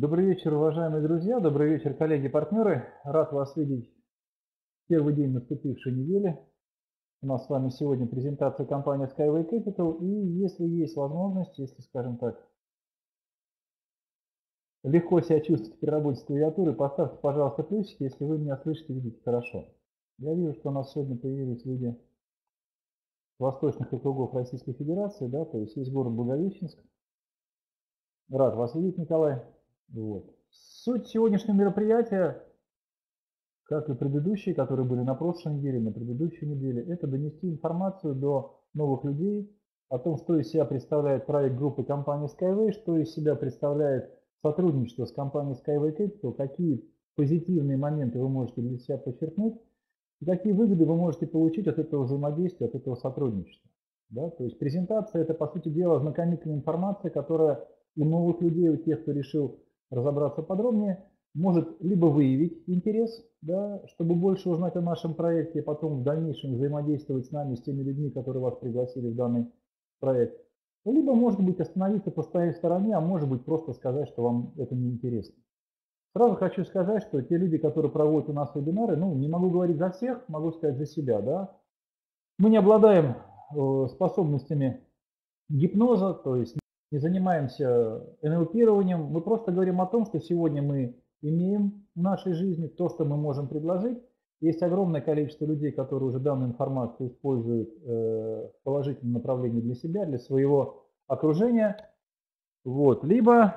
Добрый вечер, уважаемые друзья, добрый вечер, коллеги-партнеры. Рад вас видеть первый день наступившей недели. У нас с вами сегодня презентация компании Skyway Capital. И если есть возможность, если, скажем так, легко себя чувствуете при работе с клавиатурой, поставьте, пожалуйста, плюсики, если вы меня слышите, видите хорошо. Я вижу, что у нас сегодня появились люди восточных округов Российской Федерации, да, то есть есть город Благовещенск. Рад вас видеть, Николай. Вот. Суть сегодняшнего мероприятия, как и предыдущие, которые были на прошлой неделе, на предыдущей неделе, это донести информацию до новых людей о том, что из себя представляет проект группы компании Skyway, что из себя представляет сотрудничество с компанией Skyway Capital, какие позитивные моменты вы можете для себя подчеркнуть, и какие выгоды вы можете получить от этого взаимодействия, от этого сотрудничества. Да? То есть презентация это, по сути дела, знакомительная информация, которая у новых людей, у тех, кто решил разобраться подробнее, может либо выявить интерес, да, чтобы больше узнать о нашем проекте, потом в дальнейшем взаимодействовать с нами, с теми людьми, которые вас пригласили в данный проект, либо, может быть, остановиться, постоять в стороне, а может быть, просто сказать, что вам это не интересно. Сразу хочу сказать, что те люди, которые проводят у нас вебинары, ну, не могу говорить за всех, могу сказать за себя, да, мы не обладаем э, способностями гипноза, то есть не занимаемся НЛПированием, мы просто говорим о том, что сегодня мы имеем в нашей жизни, то, что мы можем предложить. Есть огромное количество людей, которые уже данную информацию используют э, в положительном направлении для себя, для своего окружения. Вот. Либо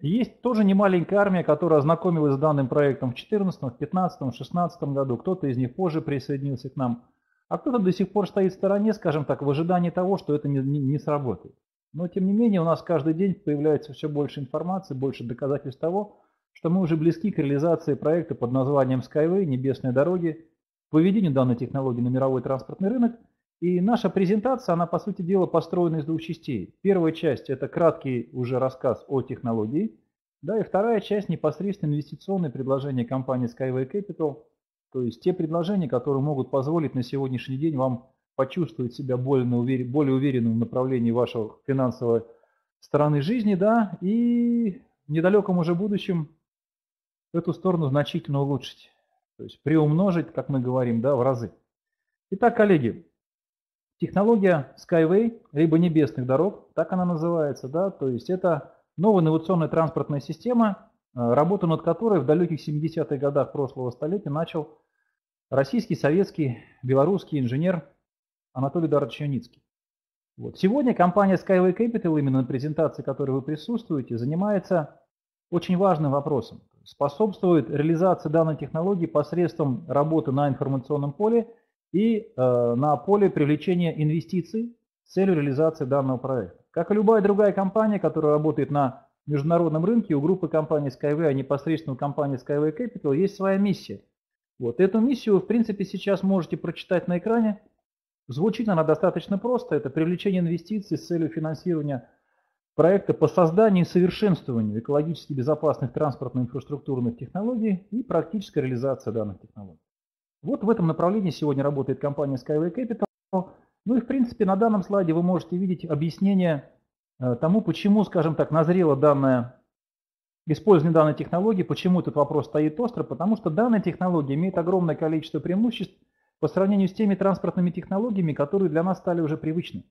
есть тоже немаленькая армия, которая ознакомилась с данным проектом в 2014, 2015, 2016 году. Кто-то из них позже присоединился к нам, а кто-то до сих пор стоит в стороне, скажем так, в ожидании того, что это не, не, не сработает. Но тем не менее у нас каждый день появляется все больше информации, больше доказательств того, что мы уже близки к реализации проекта под названием Skyway «Небесные дороги», к выведению данной технологии на мировой транспортный рынок. И наша презентация, она по сути дела построена из двух частей. Первая часть – это краткий уже рассказ о технологии, да, и вторая часть – непосредственно инвестиционные предложения компании Skyway Capital, то есть те предложения, которые могут позволить на сегодняшний день вам почувствовать себя более, уверен, более уверенным в направлении вашего финансовой стороны жизни, да, и в недалеком уже будущем эту сторону значительно улучшить. То есть приумножить, как мы говорим, да, в разы. Итак, коллеги, технология Skyway, либо небесных дорог, так она называется, да, то есть это новая инновационная транспортная система, э, работу над которой в далеких 70-х годах прошлого столетия начал российский, советский, белорусский инженер Анатолий Дарович. Вот. Сегодня компания Skyway Capital, именно на презентации, которой вы присутствуете, занимается очень важным вопросом. Способствует реализации данной технологии посредством работы на информационном поле и э, на поле привлечения инвестиций с целью реализации данного проекта. Как и любая другая компания, которая работает на международном рынке, у группы компаний Skyway, а непосредственно у компании Skyway Capital, есть своя миссия. Вот эту миссию вы, в принципе, сейчас можете прочитать на экране. Звучит она достаточно просто. Это привлечение инвестиций с целью финансирования проекта по созданию и совершенствованию экологически безопасных транспортно-инфраструктурных технологий и практической реализации данных технологий. Вот в этом направлении сегодня работает компания Skyway Capital. Ну и в принципе на данном слайде вы можете видеть объяснение э, тому, почему, скажем так, назрела данная использование данной технологии, почему этот вопрос стоит остро, потому что данная технология имеет огромное количество преимуществ по сравнению с теми транспортными технологиями, которые для нас стали уже привычны.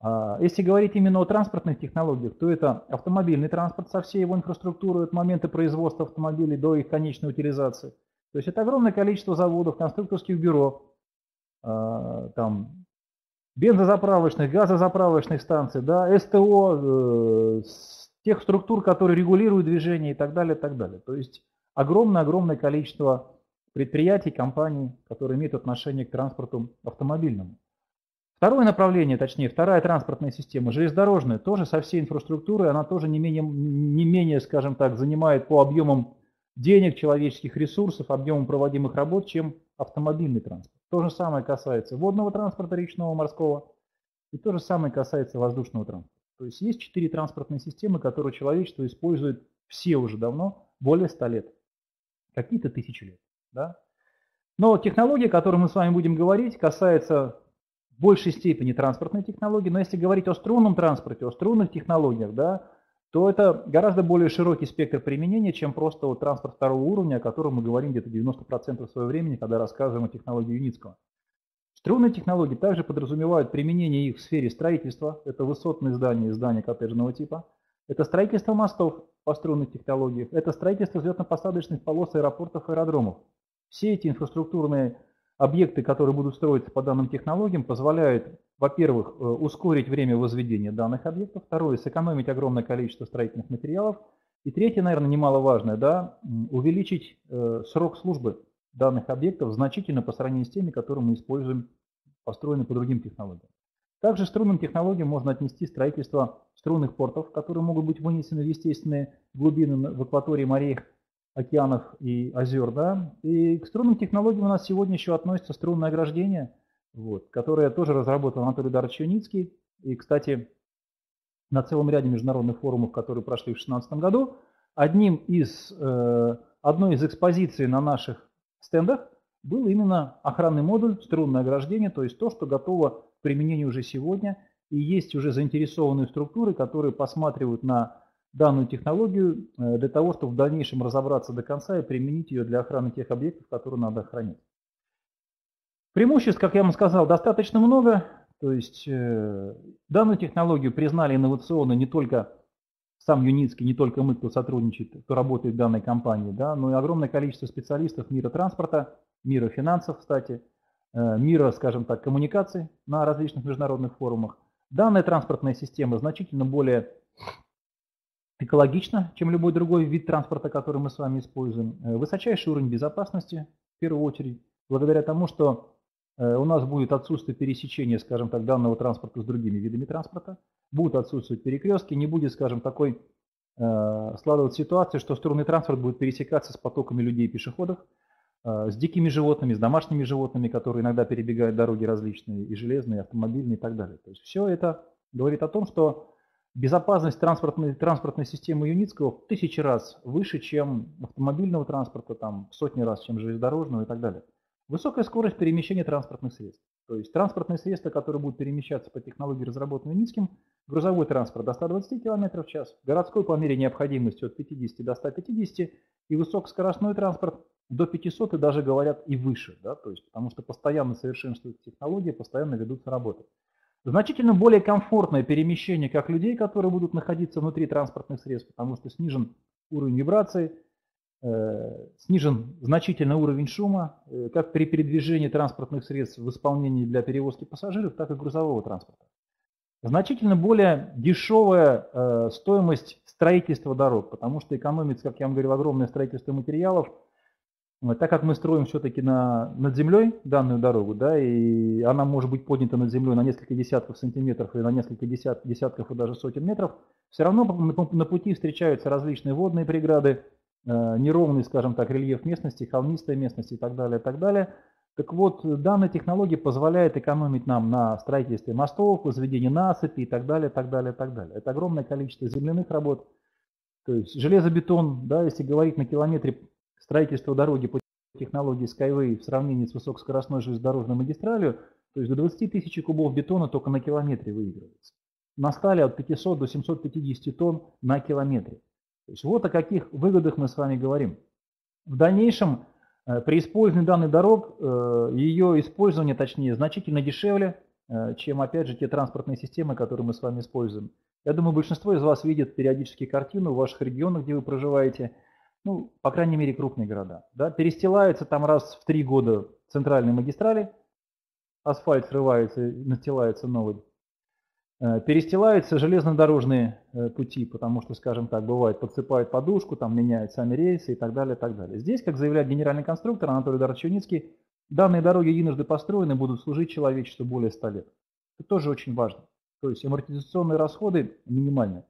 А, если говорить именно о транспортных технологиях, то это автомобильный транспорт со всей его инфраструктурой от момента производства автомобилей до их конечной утилизации. То есть это огромное количество заводов, конструкторских бюро, а, там, бензозаправочных, газозаправочных станций, да, СТО, э, тех структур, которые регулируют движение и так далее, и так далее. То есть огромное-огромное количество предприятий, компаний, которые имеют отношение к транспорту автомобильному. Второе направление, точнее, вторая транспортная система, железнодорожная, тоже со всей инфраструктурой, она тоже не менее, не менее, скажем так, занимает по объемам денег, человеческих ресурсов, объемам проводимых работ, чем автомобильный транспорт. То же самое касается водного транспорта, речного, морского, и то же самое касается воздушного транспорта. То есть есть четыре транспортные системы, которые человечество использует все уже давно, более ста лет, какие-то тысячи лет. Да? Но технология, о которой мы с вами будем говорить, касается в большей степени транспортной технологии. Но если говорить о струнном транспорте, о струнных технологиях, да, то это гораздо более широкий спектр применения, чем просто вот транспорт второго уровня, о котором мы говорим где-то 90% своего времени, когда рассказываем о технологии Юницкого. Струнные технологии также подразумевают применение их в сфере строительства, это высотные здания и здания коттеджного типа, это строительство мостов по струнных технологиях, это строительство взлетно-посадочных полос аэропортов и аэродромов. Все эти инфраструктурные объекты, которые будут строиться по данным технологиям, позволяют, во-первых, э, ускорить время возведения данных объектов, второе, сэкономить огромное количество строительных материалов, и третье, наверное, немаловажное, да, увеличить э, срок службы данных объектов значительно по сравнению с теми, которые мы используем, построены по другим технологиям. Также струнным технологиям можно отнести строительство струнных портов, которые могут быть вынесены в естественные глубины в акватории морей океанов и озер. Да? И к струнным технологиям у нас сегодня еще относится струнное ограждение, вот, которое тоже разработал Анатолий Дарович. И, кстати, на целом ряде международных форумов, которые прошли в 2016 году, одним из, э, одной из экспозиций на наших стендах был именно охранный модуль, струнное ограждение, то есть то, что готово к применению уже сегодня. И есть уже заинтересованные структуры, которые посматривают на данную технологию э, для того, чтобы в дальнейшем разобраться до конца и применить ее для охраны тех объектов, которые надо охранять. Преимуществ, как я вам сказал, достаточно много. То есть э, данную технологию признали инновационной не только сам Юницкий, не только мы, кто сотрудничает, кто работает в данной компании, да, но и огромное количество специалистов мира транспорта, мира финансов, кстати, э, мира, скажем так, коммуникаций на различных международных форумах. Данная транспортная система значительно более экологично, чем любой другой вид транспорта, который мы с вами используем. Э, высочайший уровень безопасности, в первую очередь, благодаря тому, что э, у нас будет отсутствие пересечения, скажем так, данного транспорта с другими видами транспорта, будут отсутствовать перекрестки, не будет, скажем, такой э, складываться ситуация, что струнный транспорт будет пересекаться с потоками людей и пешеходов, с дикими животными, с домашними животными, которые иногда перебегают дороги различные, и железные, и автомобильные и так далее. То есть все это говорит о том, что Безопасность транспортной, транспортной системы Юницкого в тысячи раз выше, чем автомобильного транспорта, там, в сотни раз, чем железнодорожного и так далее. Высокая скорость перемещения транспортных средств. То есть транспортные средства, которые будут перемещаться по технологии, разработанной Юницким, грузовой транспорт до 120 км в час, городской по мере необходимости от 50 до 150 и высокоскоростной транспорт до 500 и даже говорят и выше, да, то есть потому что постоянно совершенствуются технологии, постоянно ведутся работы. Значительно более комфортное перемещение как людей, которые будут находиться внутри транспортных средств, потому что снижен уровень вибрации, э, снижен значительно уровень шума, э, как при передвижении транспортных средств в исполнении для перевозки пассажиров, так и грузового транспорта. Значительно более дешевая э, стоимость строительства дорог, потому что экономится, как я вам говорил, огромное строительство материалов – так как мы строим все-таки на, над землей данную дорогу, да, и она может быть поднята над землей на несколько десятков сантиметров и на несколько десят, десятков и даже сотен метров, все равно на пути встречаются различные водные преграды, э, неровный, скажем так, рельеф местности, холмистая местность и так далее, и так далее. Так вот, данная технология позволяет экономить нам на строительстве мостов, возведении насыпи и так далее, так далее, так далее. Это огромное количество земляных работ. То есть железобетон, да, если говорить на километре строительство дороги по технологии Skyway в сравнении с высокоскоростной железнодорожной магистралью, то есть до 20 тысяч кубов бетона только на километре выигрывается. На стали от 500 до 750 тонн на километре. То есть вот о каких выгодах мы с вами говорим. В дальнейшем э, при использовании данных дорог э, ее использование, точнее, значительно дешевле, э, чем, опять же, те транспортные системы, которые мы с вами используем. Я думаю, большинство из вас видит периодически картину в ваших регионах, где вы проживаете – ну, по крайней мере, крупные города, да, перестилаются там раз в три года центральные магистрали, асфальт срывается, настилается новый. Э, перестилаются железнодорожные э, пути, потому что, скажем так, бывает, подсыпают подушку, там меняют сами рельсы и так далее, и так далее. Здесь, как заявляет генеральный конструктор Анатолий Дарович Юницкий, данные дороги единожды построены будут служить человечеству более 100 лет. Это тоже очень важно. То есть амортизационные расходы минимальные.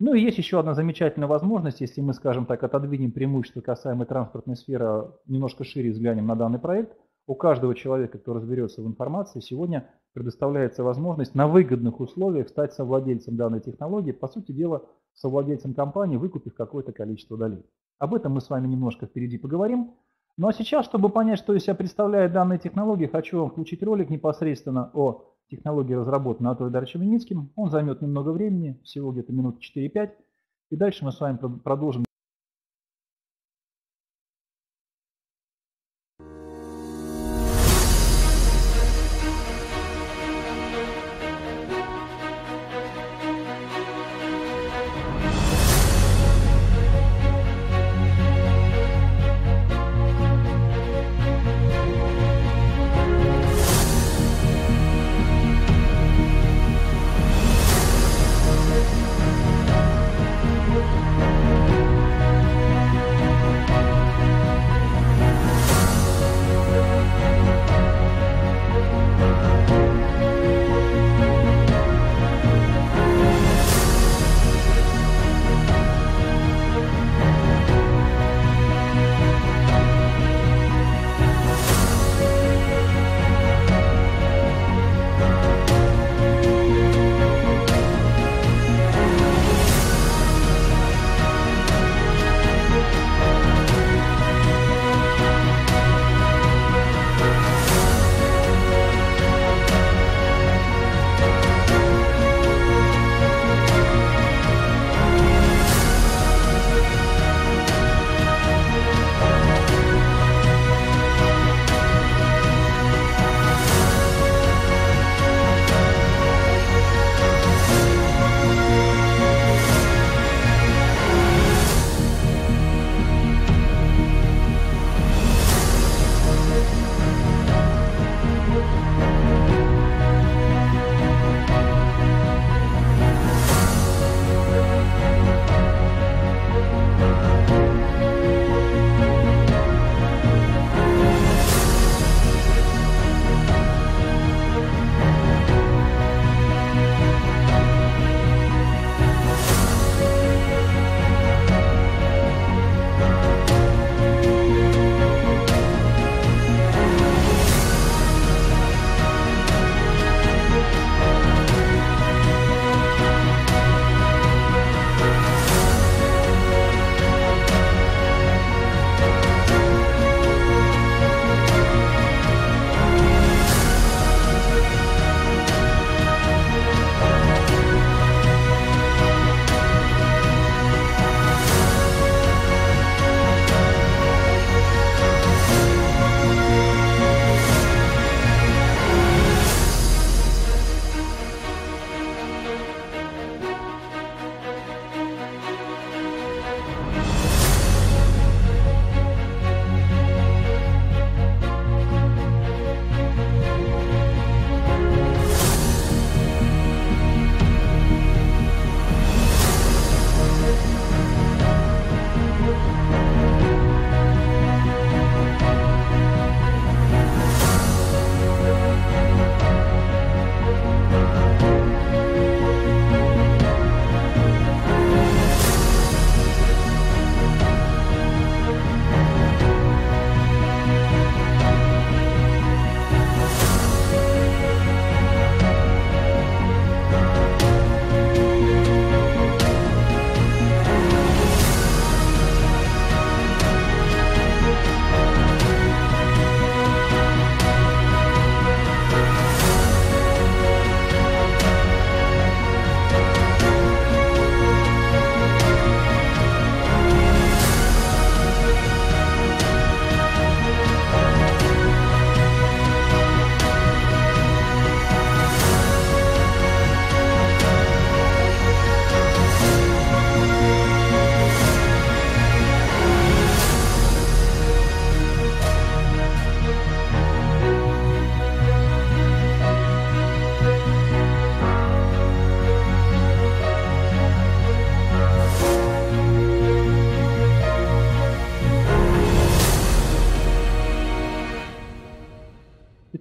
Ну и есть еще одна замечательная возможность, если мы, скажем так, отодвинем преимущества касаемо транспортной сферы, немножко шире взглянем на данный проект. У каждого человека, кто разберется в информации, сегодня предоставляется возможность на выгодных условиях стать совладельцем данной технологии, по сути дела, совладельцем компании, выкупив какое-то количество долей. Об этом мы с вами немножко впереди поговорим. Ну а сейчас, чтобы понять, что из себя представляет данная технология, хочу вам включить ролик непосредственно о технологии разработаны Анатолием Даровичем Леницким. Он займет немного времени, всего где-то минут 4-5. И дальше мы с вами продолжим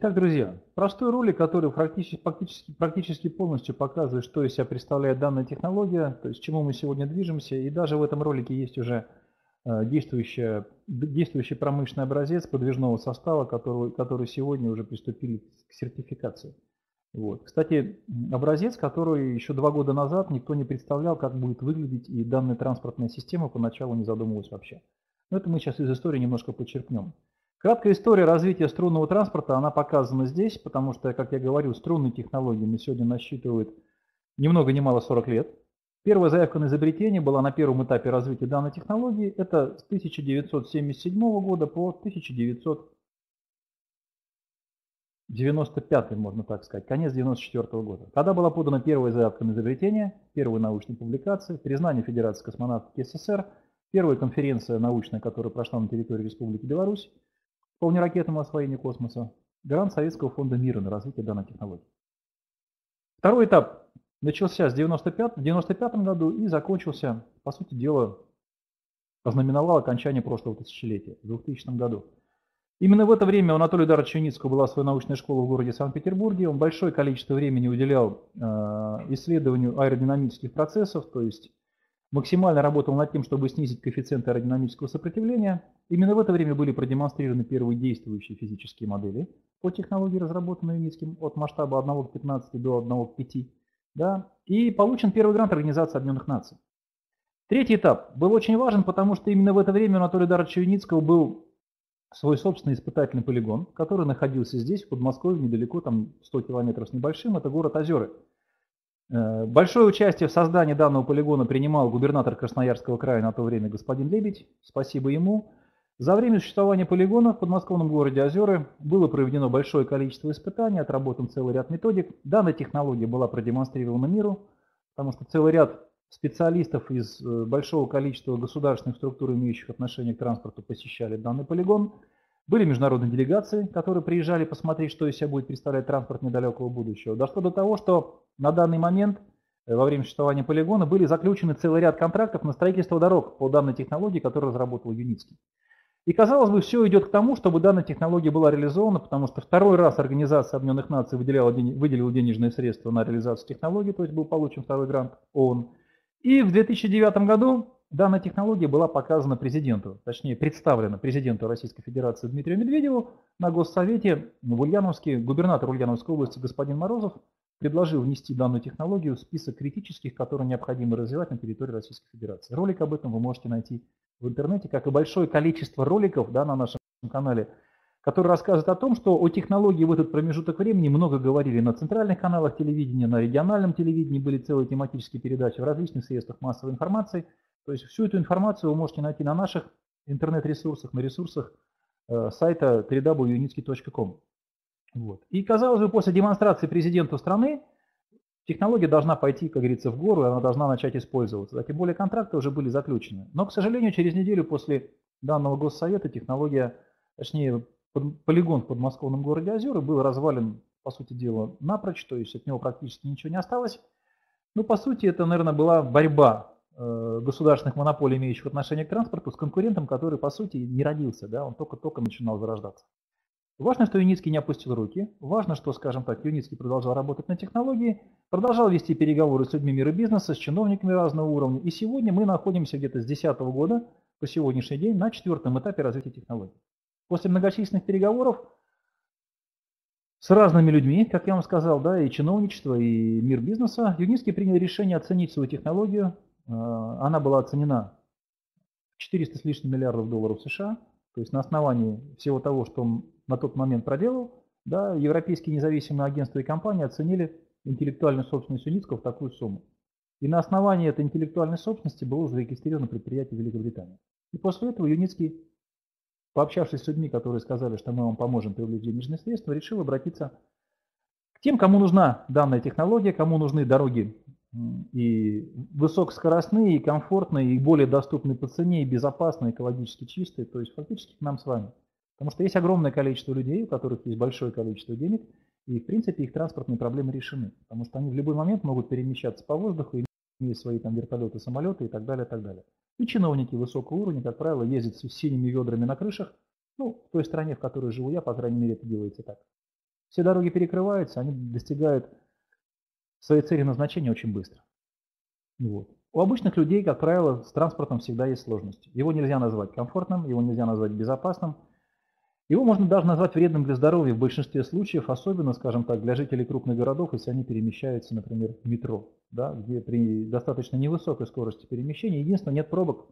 Итак, друзья, простой ролик, который практически, практически, полностью показывает, что из себя представляет данная технология, то есть к чему мы сегодня движемся. И даже в этом ролике есть уже э, действующий, действующий промышленный образец подвижного состава, который, который сегодня уже приступили к сертификации. Вот. Кстати, образец, который еще два года назад никто не представлял, как будет выглядеть, и данная транспортная система поначалу не задумывалась вообще. Но это мы сейчас из истории немножко подчеркнем. Краткая история развития струнного транспорта, она показана здесь, потому что, как я говорю, струнные технологии на сегодня насчитывают ни много ни мало 40 лет. Первая заявка на изобретение была на первом этапе развития данной технологии. Это с 1977 года по 1995, можно так сказать, конец 1994 года. Когда была подана первая заявка на изобретение, первые научные публикации, признание Федерации космонавтики СССР, первая конференция научная, которая прошла на территории Республики Беларусь по внеракетному освоению космоса, грант Советского фонда мира на развитие данной технологии. Второй этап начался с 95, в 1995 году и закончился, по сути дела, ознаменовал окончание прошлого тысячелетия, в 2000 году. Именно в это время у Анатолия Даровича Юницкого была своя научная школа в городе Санкт-Петербурге. Он большое количество времени уделял э, исследованию аэродинамических процессов, то есть максимально работал над тем, чтобы снизить коэффициент аэродинамического сопротивления. Именно в это время были продемонстрированы первые действующие физические модели по технологии, разработанной Юницким от масштаба 1 к 15 до 1 к 5. Да, и получен первый грант Организации Объединенных Наций. Третий этап был очень важен, потому что именно в это время у Анатолия Даровича Юницкого был свой собственный испытательный полигон, который находился здесь, в Подмосковье, недалеко, там 100 километров с небольшим, это город Озеры. Э, большое участие в создании данного полигона принимал губернатор Красноярского края на то время господин Лебедь, спасибо ему. За время существования полигона в подмосковном городе Озеры было проведено большое количество испытаний, отработан целый ряд методик. Данная технология была продемонстрирована миру, потому что целый ряд специалистов из э, большого количества государственных структур, имеющих отношение к транспорту, посещали данный полигон. Были международные делегации, которые приезжали посмотреть, что из себя будет представлять транспорт недалекого будущего. Дошло до того, что на данный момент, э, во время существования полигона, были заключены целый ряд контрактов на строительство дорог по данной технологии, которую разработал Юницкий. И, казалось бы, все идет к тому, чтобы данная технология была реализована, потому что второй раз Организация Объединенных Наций выделяла, выделила денежные средства на реализацию технологии, то есть был получен второй грант ООН. И в 2009 году данная технология была показана президенту, точнее представлена президенту Российской Федерации Дмитрию Медведеву на Госсовете в Ульяновске. Губернатор Ульяновской области господин Морозов предложил внести данную технологию в список критических, которые необходимо развивать на территории Российской Федерации. Ролик об этом вы можете найти в интернете, как и большое количество роликов да, на нашем канале, которые рассказывают о том, что о технологии в этот промежуток времени много говорили на центральных каналах телевидения, на региональном телевидении были целые тематические передачи в различных средствах массовой информации. То есть всю эту информацию вы можете найти на наших интернет-ресурсах, на ресурсах э, сайта www.unitsky.com. Вот. И казалось бы, после демонстрации президенту страны технология должна пойти, как говорится, в гору, и она должна начать использоваться. А тем более контракты уже были заключены. Но, к сожалению, через неделю после данного госсовета технология, точнее, полигон в подмосковном городе Озеры был развален, по сути дела, напрочь, то есть от него практически ничего не осталось. Ну, по сути, это, наверное, была борьба государственных монополий, имеющих отношение к транспорту, с конкурентом, который, по сути, не родился, да, он только-только начинал зарождаться. Важно, что Юницкий не опустил руки. Важно, что, скажем так, Юницкий продолжал работать на технологии, продолжал вести переговоры с людьми мира бизнеса, с чиновниками разного уровня. И сегодня мы находимся где-то с 2010 года по сегодняшний день на четвертом этапе развития технологий. После многочисленных переговоров с разными людьми, как я вам сказал, да, и чиновничество, и мир бизнеса, Юницкий принял решение оценить свою технологию. А, она была оценена в 400 с лишним миллиардов долларов США. То есть на основании всего того, что он на тот момент проделал, да, европейские независимые агентства и компании оценили интеллектуальную собственность Юницкого в такую сумму. И на основании этой интеллектуальной собственности было зарегистрировано предприятие Великобритании. И после этого Юницкий, пообщавшись с людьми, которые сказали, что мы вам поможем привлечь денежные средства, решил обратиться к тем, кому нужна данная технология, кому нужны дороги и высокоскоростные, и комфортные, и более доступные по цене, и безопасные, экологически чистые, то есть фактически к нам с вами. Потому что есть огромное количество людей, у которых есть большое количество денег, и в принципе их транспортные проблемы решены. Потому что они в любой момент могут перемещаться по воздуху, иметь свои там вертолеты, самолеты и так далее, и так далее. И чиновники высокого уровня, как правило, ездят с синими ведрами на крышах. Ну, в той стране, в которой живу я, по крайней мере, это делается так. Все дороги перекрываются, они достигают своей цели назначения очень быстро. Вот. У обычных людей, как правило, с транспортом всегда есть сложности. Его нельзя назвать комфортным, его нельзя назвать безопасным. Его можно даже назвать вредным для здоровья в большинстве случаев, особенно, скажем так, для жителей крупных городов, если они перемещаются, например, в метро, да, где при достаточно невысокой скорости перемещения, единственное, нет пробок,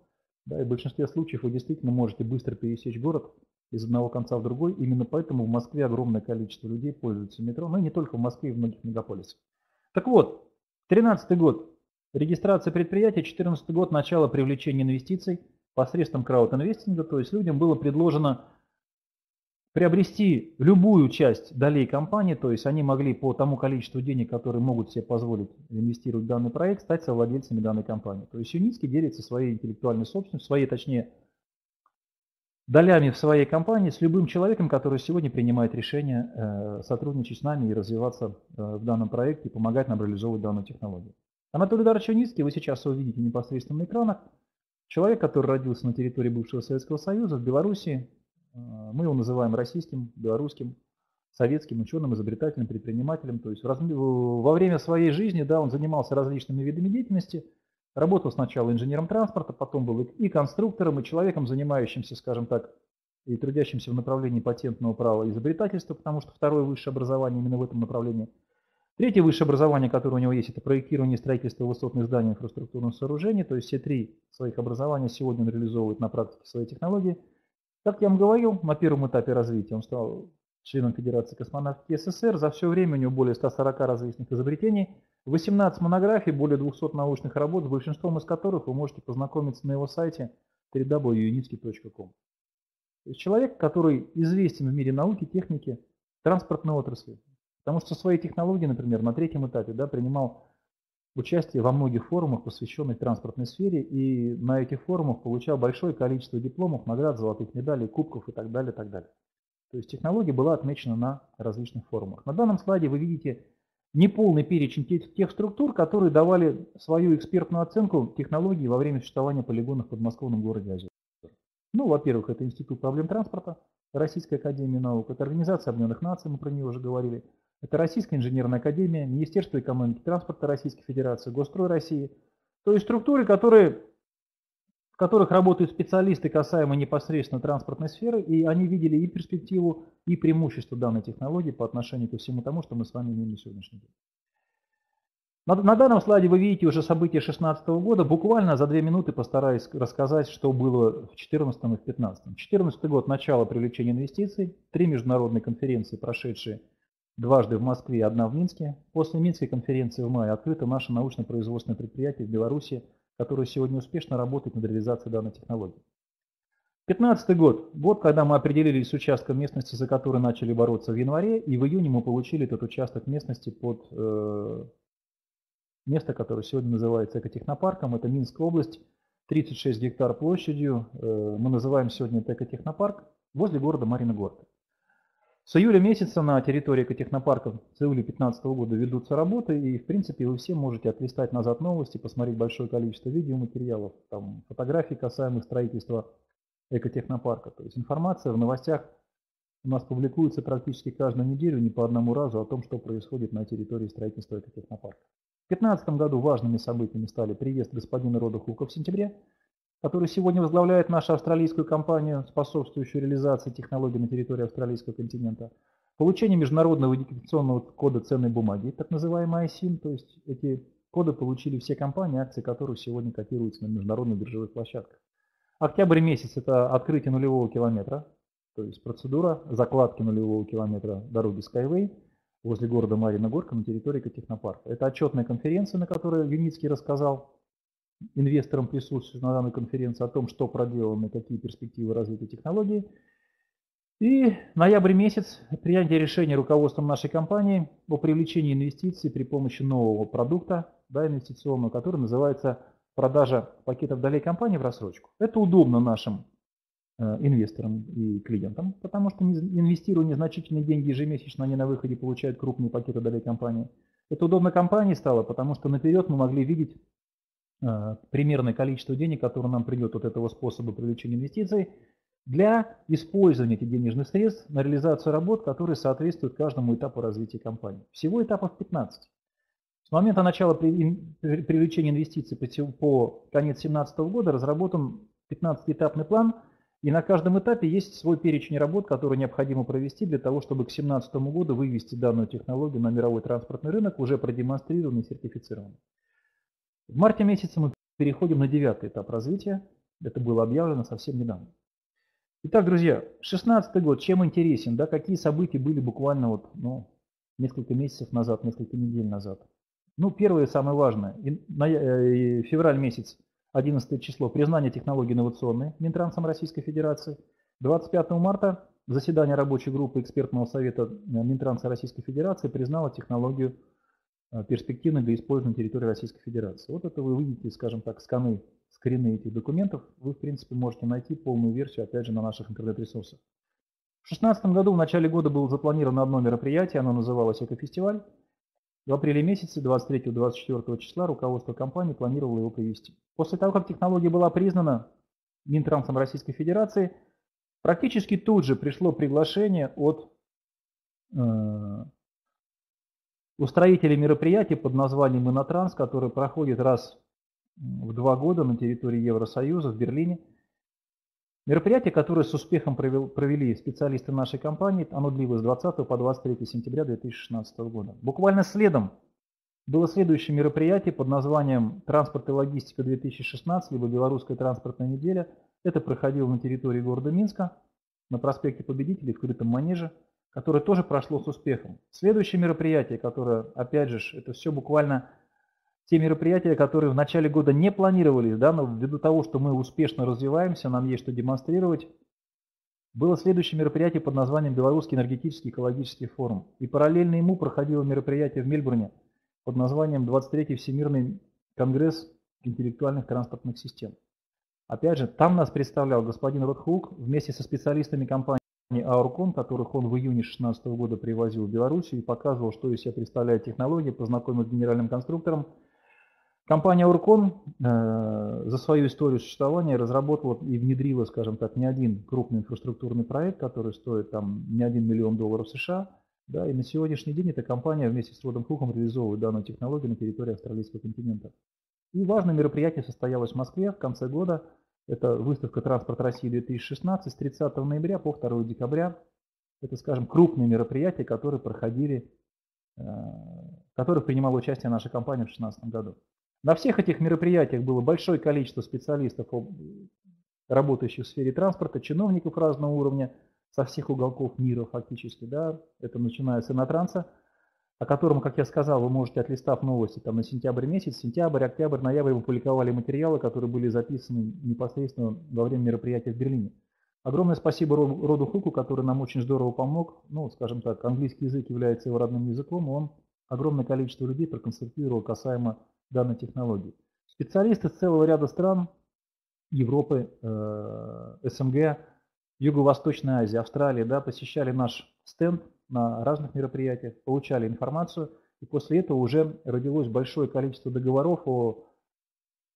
да, и в большинстве случаев вы действительно можете быстро пересечь город из одного конца в другой. Именно поэтому в Москве огромное количество людей пользуются метро, но и не только в Москве, и в многих мегаполисах. Так вот, 2013 год. Регистрация предприятия, 2014 год, начало привлечения инвестиций посредством краудинвестинга, то есть людям было предложено приобрести любую часть долей компании, то есть они могли по тому количеству денег, которые могут себе позволить инвестировать в данный проект, стать совладельцами данной компании. То есть Юницкий делится своей интеллектуальной собственностью, своей, точнее, долями в своей компании с любым человеком, который сегодня принимает решение э, сотрудничать с нами и развиваться э, в данном проекте и помогать нам реализовывать данную технологию. Анатолий Дарович вы сейчас увидите непосредственно на экранах, человек, который родился на территории бывшего Советского Союза, в Беларуси, Э, мы его называем российским, белорусским, советским ученым, изобретателем, предпринимателем. То есть во время своей жизни да, он занимался различными видами деятельности, работал сначала инженером транспорта, потом был и конструктором, и человеком, занимающимся, скажем так, и трудящимся в направлении патентного права изобретательства, потому что второе высшее образование именно в этом направлении. Третье высшее образование, которое у него есть, это проектирование и строительство высотных зданий инфраструктурных сооружений. То есть все три своих образования сегодня он реализовывает на практике свои технологии. Как я вам говорил, на первом этапе развития он стал членом Федерации космонавтики СССР. За все время у него более 140 различных изобретений, 18 монографий, более 200 научных работ, с большинством из которых вы можете познакомиться на его сайте www.unitsky.com. Человек, который известен в мире науки, техники, транспортной отрасли. Потому что свои технологии, например, на третьем этапе да, принимал участие во многих форумах, посвященных транспортной сфере, и на этих форумах получал большое количество дипломов, наград, золотых медалей, кубков и так далее, так далее. То есть технология была отмечена на различных форумах. На данном слайде вы видите неполный перечень тех, тех структур, которые давали свою экспертную оценку технологии во время существования полигонов в подмосковном городе Озер. Ну, во-первых, это Институт проблем транспорта, Российская академия наук, это Организация Объединенных Наций, мы про нее уже говорили, это Российская инженерная академия, Министерство экономики и транспорта Российской Федерации, Госстрой России. То есть структуры, которые, которых работают специалисты, касаемо непосредственно транспортной сферы, и они видели и перспективу, и преимущество данной технологии по отношению ко всему тому, что мы с вами имеем на сегодняшний день. На, на данном слайде вы видите уже события 2016 года. Буквально за две минуты постараюсь рассказать, что было в 2014 и в 2015. 2014 год – начало привлечения инвестиций, три международные конференции, прошедшие дважды в Москве и одна в Минске. После Минской конференции в мае открыто наше научно-производственное предприятие в Беларуси, которое сегодня успешно работает над реализацией данной технологии. 2015 год. Год, когда мы определились с участком местности, за который начали бороться в январе, и в июне мы получили этот участок местности под э, место, которое сегодня называется экотехнопарком. Это Минская область, 36 гектар площадью. Э, мы называем сегодня это экотехнопарк возле города Мариногорка. С июля месяца на территории экотехнопарка с июля 2015 года ведутся работы, и в принципе вы все можете отлистать назад новости, посмотреть большое количество видеоматериалов, там, фотографий касаемых строительства экотехнопарка. То есть информация в новостях у нас публикуется практически каждую неделю, не по одному разу, о том, что происходит на территории строительства экотехнопарка. В 2015 году важными событиями стали приезд господина Рода Хука в сентябре, который сегодня возглавляет нашу австралийскую компанию, способствующую реализации технологий на территории австралийского континента, получение международного идентификационного кода ценной бумаги, так называемый ISIN, то есть эти коды получили все компании, акции которых сегодня котируются на международных биржевых площадках. Октябрь месяц – это открытие нулевого километра, то есть процедура закладки нулевого километра дороги Skyway возле города Марина Горка на территории Экотехнопарка. Это отчетная конференция, на которой Юницкий рассказал инвесторам, присутствующим на данной конференции, о том, что проделано, какие перспективы развития технологии. И ноябрь месяц принятие решения руководством нашей компании о привлечении инвестиций при помощи нового продукта да, инвестиционного, который называется продажа пакетов долей компании в рассрочку. Это удобно нашим э, инвесторам и клиентам, потому что инвестируя незначительные деньги ежемесячно, они на выходе получают крупные пакеты долей компании. Это удобно компании стало, потому что наперед мы могли видеть примерное количество денег, которое нам придет от этого способа привлечения инвестиций, для использования этих денежных средств на реализацию работ, которые соответствуют каждому этапу развития компании. Всего этапов 15. С момента начала привлечения инвестиций по конец 2017 года разработан 15-этапный план, и на каждом этапе есть свой перечень работ, которые необходимо провести для того, чтобы к 2017 году вывести данную технологию на мировой транспортный рынок, уже продемонстрированный и сертифицированный. В марте месяце мы переходим на девятый этап развития. Это было объявлено совсем недавно. Итак, друзья, 16 год, чем интересен, да, какие события были буквально вот, ну, несколько месяцев назад, несколько недель назад. Ну, первое, самое важное, э, февраль месяц, 11 число, признание технологии инновационной Минтрансом Российской Федерации. 25 марта заседание рабочей группы экспертного совета Минтранса Российской Федерации признало технологию перспективной для использования территории Российской Федерации. Вот это вы видите, скажем так, сканы, скрины этих документов. Вы, в принципе, можете найти полную версию, опять же, на наших интернет-ресурсах. В 2016 году, в начале года, было запланировано одно мероприятие, оно называлось «Экофестиваль». В апреле месяце, 23-24 числа, руководство компании планировало его провести. После того, как технология была признана Минтрансом Российской Федерации, практически тут же пришло приглашение от э, устроителей мероприятий под названием «Инотранс», который проходит раз в два года на территории Евросоюза в Берлине – Мероприятие, которое с успехом провели специалисты нашей компании, оно длилось с 20 по 23 сентября 2016 года. Буквально следом было следующее мероприятие под названием «Транспорт и логистика-2016», либо «Белорусская транспортная неделя». Это проходило на территории города Минска, на проспекте Победителей, в крытом манеже, которое тоже прошло с успехом. Следующее мероприятие, которое, опять же, это все буквально те мероприятия, которые в начале года не планировались, да, но ввиду того, что мы успешно развиваемся, нам есть что демонстрировать, было следующее мероприятие под названием Белорусский энергетический экологический форум. И параллельно ему проходило мероприятие в Мельбурне под названием 23-й Всемирный конгресс интеллектуальных транспортных систем. Опять же, там нас представлял господин Ротхук вместе со специалистами компании Ауркон, которых он в июне 2016 года привозил в Беларусь и показывал, что из себя представляет технология, познакомил с генеральным конструктором Компания Уркон э, за свою историю существования разработала и внедрила, скажем так, не один крупный инфраструктурный проект, который стоит там не один миллион долларов США. Да, и на сегодняшний день эта компания вместе с Родом Хуком реализовывает данную технологию на территории австралийского континента. И важное мероприятие состоялось в Москве в конце года. Это выставка «Транспорт России 2016» с 30 ноября по 2 декабря. Это, скажем, крупные мероприятия, которые проходили, э, в которых принимала участие наша компания в 2016 году. На всех этих мероприятиях было большое количество специалистов, работающих в сфере транспорта, чиновников разного уровня, со всех уголков мира фактически. Да. Это начиная с инотранса, о котором, как я сказал, вы можете, отлистав новости там, на сентябрь месяц, сентябрь, октябрь, ноябрь мы публиковали материалы, которые были записаны непосредственно во время мероприятия в Берлине. Огромное спасибо Роду Хуку, который нам очень здорово помог. Ну, скажем так, английский язык является его родным языком, он огромное количество людей проконсультировал касаемо данной технологии. Специалисты целого ряда стран Европы, э, СНГ, Юго-Восточной Азии, Австралии да, посещали наш стенд на разных мероприятиях, получали информацию, и после этого уже родилось большое количество договоров о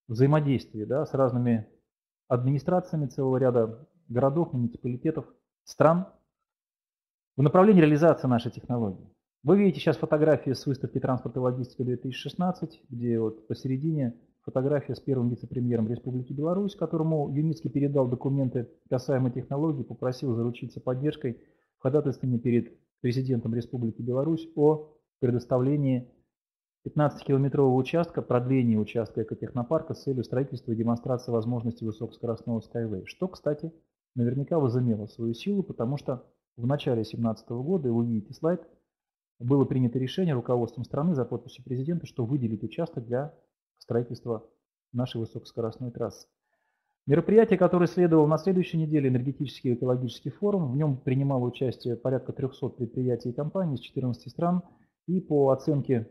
взаимодействии да, с разными администрациями целого ряда городов, муниципалитетов, стран в направлении реализации нашей технологии. Вы видите сейчас фотографии с выставки «Транспорт и логистика 2016», где вот посередине фотография с первым вице-премьером Республики Беларусь, которому Юницкий передал документы касаемо технологий, попросил заручиться поддержкой в ходатайствовании перед президентом Республики Беларусь о предоставлении 15-километрового участка, продления участка экотехнопарка с целью строительства и демонстрации возможностей высокоскоростного Skyway. Что, кстати, наверняка возымело свою силу, потому что в начале 2017 года, и вы видите слайд, было принято решение руководством страны за подписью президента, что выделить участок для строительства нашей высокоскоростной трассы. Мероприятие, которое следовало на следующей неделе, энергетический и экологический форум, в нем принимало участие порядка 300 предприятий и компаний из 14 стран. И по оценке,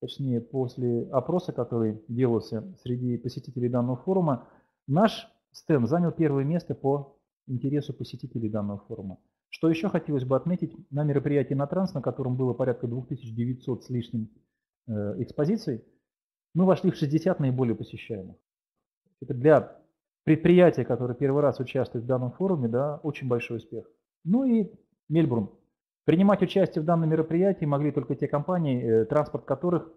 точнее после опроса, который делался среди посетителей данного форума, наш стенд занял первое место по интересу посетителей данного форума. Что еще хотелось бы отметить, на мероприятии на транс, на котором было порядка 2900 с лишним э, экспозиций, мы вошли в 60 наиболее посещаемых. Это для предприятия, которое первый раз участвует в данном форуме, да, очень большой успех. Ну и Мельбурн. Принимать участие в данном мероприятии могли только те компании, э, транспорт которых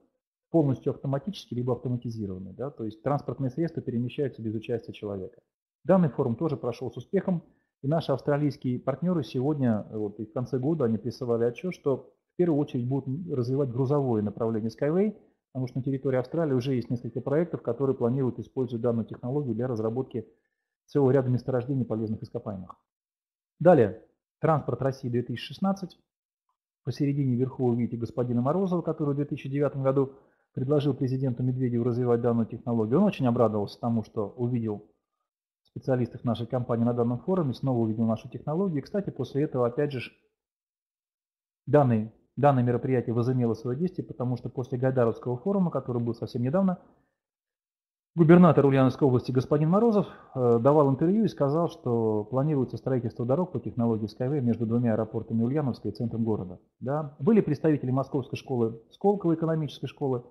полностью автоматически либо автоматизированный. Да, то есть транспортные средства перемещаются без участия человека. Данный форум тоже прошел с успехом. И наши австралийские партнеры сегодня, вот, и в конце года они присылали отчет, что в первую очередь будут развивать грузовое направление Skyway, потому что на территории Австралии уже есть несколько проектов, которые планируют использовать данную технологию для разработки целого ряда месторождений полезных ископаемых. Далее, транспорт России 2016. Посередине вверху вы видите господина Морозова, который в 2009 году предложил президенту Медведеву развивать данную технологию. Он очень обрадовался тому, что увидел специалистов нашей компании на данном форуме, снова увидел нашу технологию. И, кстати, после этого, опять же, данный, данное мероприятие возымело свое действие, потому что после Гайдаровского форума, который был совсем недавно, Губернатор Ульяновской области господин Морозов э, давал интервью и сказал, что планируется строительство дорог по технологии Skyway между двумя аэропортами Ульяновска и центром города. Да. Были представители Московской школы, Сколково экономической школы,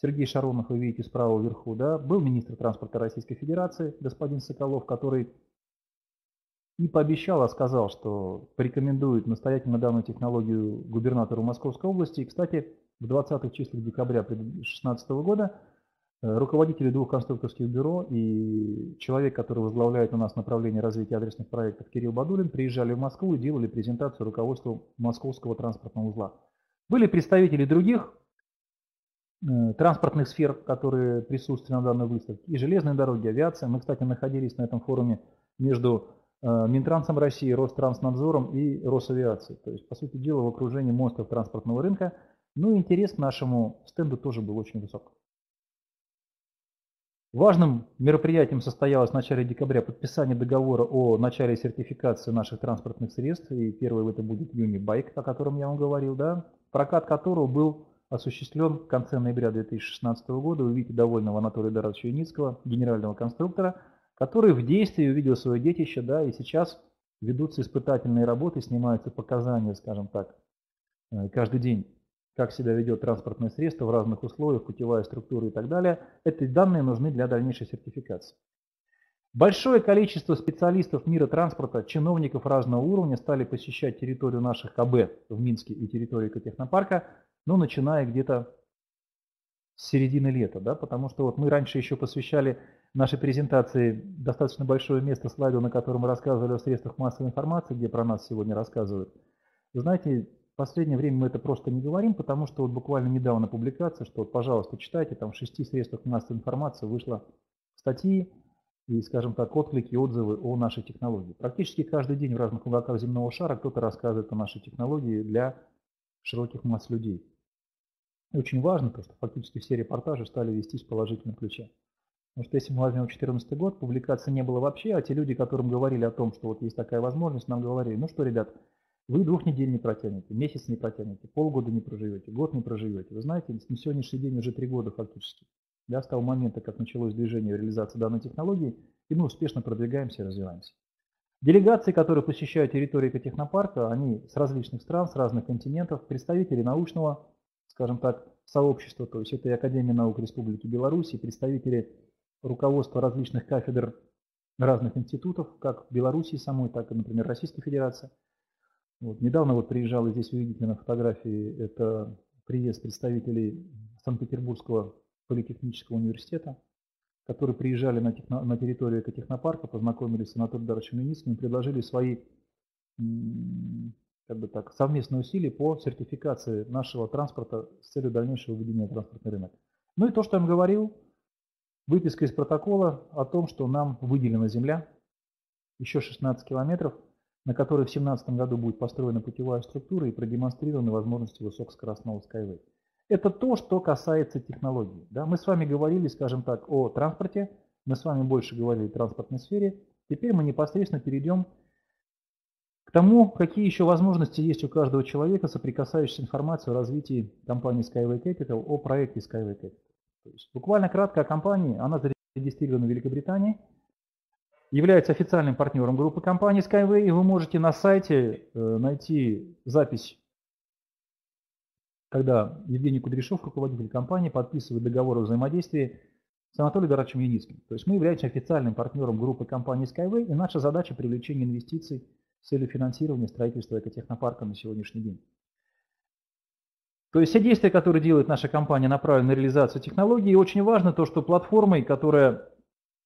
Сергей Шаронов, вы видите справа вверху, да, был министр транспорта Российской Федерации, господин Соколов, который не пообещал, а сказал, что порекомендует настоятельно данную технологию губернатору Московской области. И, кстати, в 20-х числах декабря 2016 года Э, руководители двух конструкторских бюро и человек, который возглавляет у нас направление развития адресных проектов Кирилл Бадулин, приезжали в Москву и делали презентацию руководству Московского транспортного узла. Были представители других э, транспортных сфер, которые присутствуют на данной выставке, и железные дороги, авиация. Мы, кстати, находились на этом форуме между Минтрансом России, Ространснадзором и Росавиацией. То есть, по сути дела, в окружении монстров транспортного рынка. Ну и интерес к нашему стенду тоже был очень высок. Важным мероприятием состоялось в начале декабря подписание договора о начале сертификации наших транспортных средств. И первый это будет Unibike, о котором я вам говорил, да, прокат которого был осуществлен в конце ноября 2016 года. Вы видите довольного Анатолия Даровича Юницкого, генерального конструктора, который в действии увидел свое детище, да, и сейчас ведутся испытательные работы, снимаются показания, скажем так, э, каждый день как себя ведет транспортное средство в разных условиях, путевая структура и так далее. Эти данные нужны для дальнейшей сертификации. Большое количество специалистов мира транспорта, чиновников разного уровня стали посещать территорию наших КБ в Минске и территорию экотехнопарка, ну, начиная где-то с середины лета, да, потому что вот мы раньше еще посвящали нашей презентации достаточно большое место слайду, на котором мы рассказывали о средствах массовой информации, где про нас сегодня рассказывают. Вы знаете, в последнее время мы это просто не говорим, потому что вот буквально недавно публикация, что вот, пожалуйста, читайте, там в шести средствах массовой информации вышла статьи и, скажем так, отклики, отзывы о нашей технологии. Практически каждый день в разных уголках земного шара кто-то рассказывает о нашей технологии для широких масс людей. И очень важно то, что фактически все репортажи стали вестись в положительном ключе. Потому что если мы возьмем 2014 год, публикации не было вообще, а те люди, которым говорили о том, что вот есть такая возможность, нам говорили, ну что, ребят, вы двух недель не протянете, месяц не протянете, полгода не проживете, год не проживете. Вы знаете, на сегодняшний день уже три года фактически. Да, с того момента, как началось движение реализации данной технологии, и мы успешно продвигаемся и развиваемся. Делегации, которые посещают территорию экотехнопарка, они с различных стран, с разных континентов, представители научного, скажем так, сообщества, то есть это и Академия наук Республики Беларусь, представители руководства различных кафедр разных институтов, как Беларуси самой, так и, например, Российской Федерации – вот, недавно вот приезжал, и здесь вы видите на фотографии, это приезд представителей Санкт-Петербургского политехнического университета, которые приезжали на, техно, на территорию экотехнопарка, познакомились с Анатолием Даровичем Леницким и предложили свои как бы так, совместные усилия по сертификации нашего транспорта с целью дальнейшего введения в транспортный рынок. Ну и то, что я вам говорил, выписка из протокола о том, что нам выделена земля, еще 16 километров – на которой в 2017 году будет построена путевая структура и продемонстрированы возможности высокоскоростного Skyway. Это то, что касается технологий. Да? Мы с вами говорили, скажем так, о транспорте, мы с вами больше говорили о транспортной сфере. Теперь мы непосредственно перейдем к тому, какие еще возможности есть у каждого человека, соприкасающейся информацией о развитии компании Skyway Capital, о проекте Skyway Capital. То есть, буквально кратко о компании. Она зарегистрирована в Великобритании – является официальным партнером группы компании Skyway, и вы можете на сайте э, найти запись, когда Евгений Кудряшов, руководитель компании, подписывает договор о взаимодействии с Анатолием Дарачем Яницким. То есть мы являемся официальным партнером группы компании Skyway, и наша задача привлечение инвестиций с целью финансирования строительства экотехнопарка на сегодняшний день. То есть все действия, которые делает наша компания, направлены на реализацию технологии. И очень важно то, что платформой, которая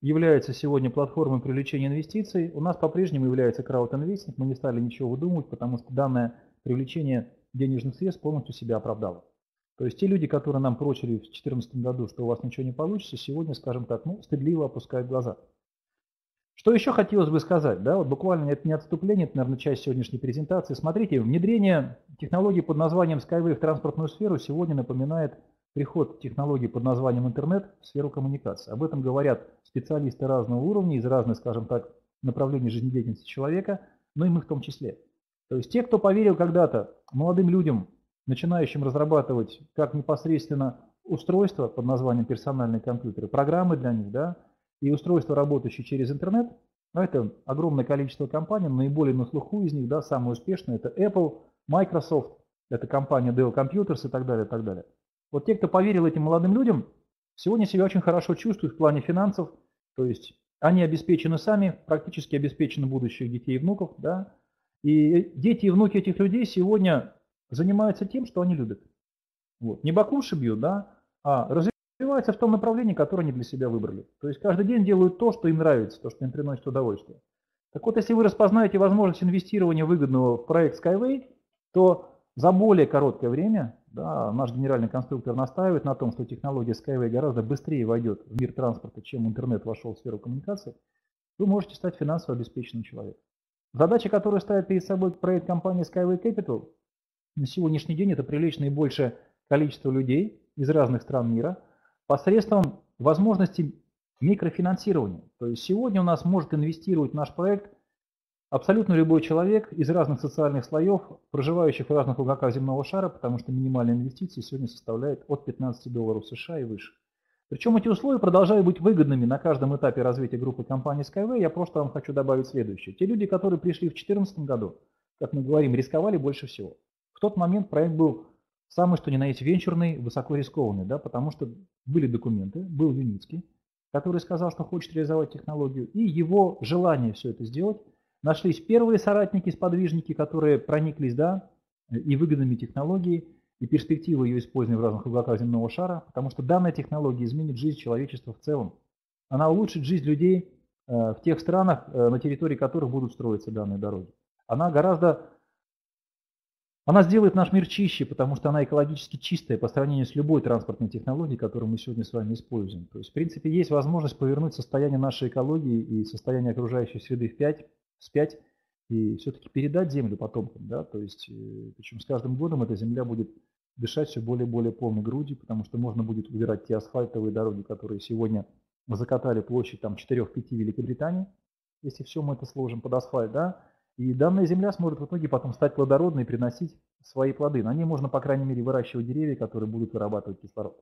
является сегодня платформой привлечения инвестиций. У нас по-прежнему является краудинвестинг. Мы не стали ничего выдумывать, потому что данное привлечение денежных средств полностью себя оправдало. То есть те люди, которые нам прочили в 2014 году, что у вас ничего не получится, сегодня, скажем так, ну, стыдливо опускают глаза. Что еще хотелось бы сказать, да, вот буквально это не отступление, это, наверное, часть сегодняшней презентации. Смотрите, внедрение технологии под названием Skyway в транспортную сферу сегодня напоминает приход технологий под названием интернет в сферу коммуникации. Об этом говорят специалисты разного уровня, из разных, скажем так, направлений жизнедеятельности человека, но и мы в том числе. То есть те, кто поверил когда-то молодым людям, начинающим разрабатывать как непосредственно устройства под названием персональные компьютеры, программы для них, да, и устройства, работающие через интернет, а это огромное количество компаний, наиболее на слуху из них, да, самые успешные, это Apple, Microsoft, это компания Dell Computers и так далее, и так далее. Вот те, кто поверил этим молодым людям, сегодня себя очень хорошо чувствуют в плане финансов, то есть они обеспечены сами, практически обеспечены будущих детей и внуков, да, и дети и внуки этих людей сегодня занимаются тем, что они любят. Вот. Не баклуши бьют, да, а развиваются в том направлении, которое они для себя выбрали. То есть каждый день делают то, что им нравится, то, что им приносит удовольствие. Так вот, если вы распознаете возможность инвестирования выгодного в проект Skyway, то за более короткое время да, наш генеральный конструктор настаивает на том, что технология Skyway гораздо быстрее войдет в мир транспорта, чем интернет вошел в сферу коммуникации, вы можете стать финансово обеспеченным человеком. Задача, которую ставит перед собой проект компании Skyway Capital, на сегодняшний день это привлечь наибольшее количество людей из разных стран мира посредством возможности микрофинансирования. То есть сегодня у нас может инвестировать в наш проект абсолютно любой человек из разных социальных слоев, проживающих в разных уголках земного шара, потому что минимальная инвестиция сегодня составляет от 15 долларов США и выше. Причем эти условия продолжают быть выгодными на каждом этапе развития группы компании Skyway. Я просто вам хочу добавить следующее. Те люди, которые пришли в 2014 году, как мы говорим, рисковали больше всего. В тот момент проект был самый что ни на есть венчурный, высоко рискованный, да, потому что были документы, был Юницкий, который сказал, что хочет реализовать технологию, и его желание все это сделать. Нашлись первые соратники, сподвижники, которые прониклись да, и выгодами технологии, и перспективы ее использования в разных уголках земного шара, потому что данная технология изменит жизнь человечества в целом. Она улучшит жизнь людей э, в тех странах, э, на территории которых будут строиться данные дороги. Она гораздо она сделает наш мир чище, потому что она экологически чистая по сравнению с любой транспортной технологией, которую мы сегодня с вами используем. То есть, в принципе, есть возможность повернуть состояние нашей экологии и состояние окружающей среды в 5, вспять и все-таки передать землю потомкам. Да? То есть, э, причем с каждым годом эта земля будет дышать все более и более полной грудью, потому что можно будет убирать те асфальтовые дороги, которые сегодня закатали площадь там 4-5 Великобритании, если все мы это сложим под асфальт, да, и данная земля сможет в итоге потом стать плодородной и приносить свои плоды. На ней можно, по крайней мере, выращивать деревья, которые будут вырабатывать кислород.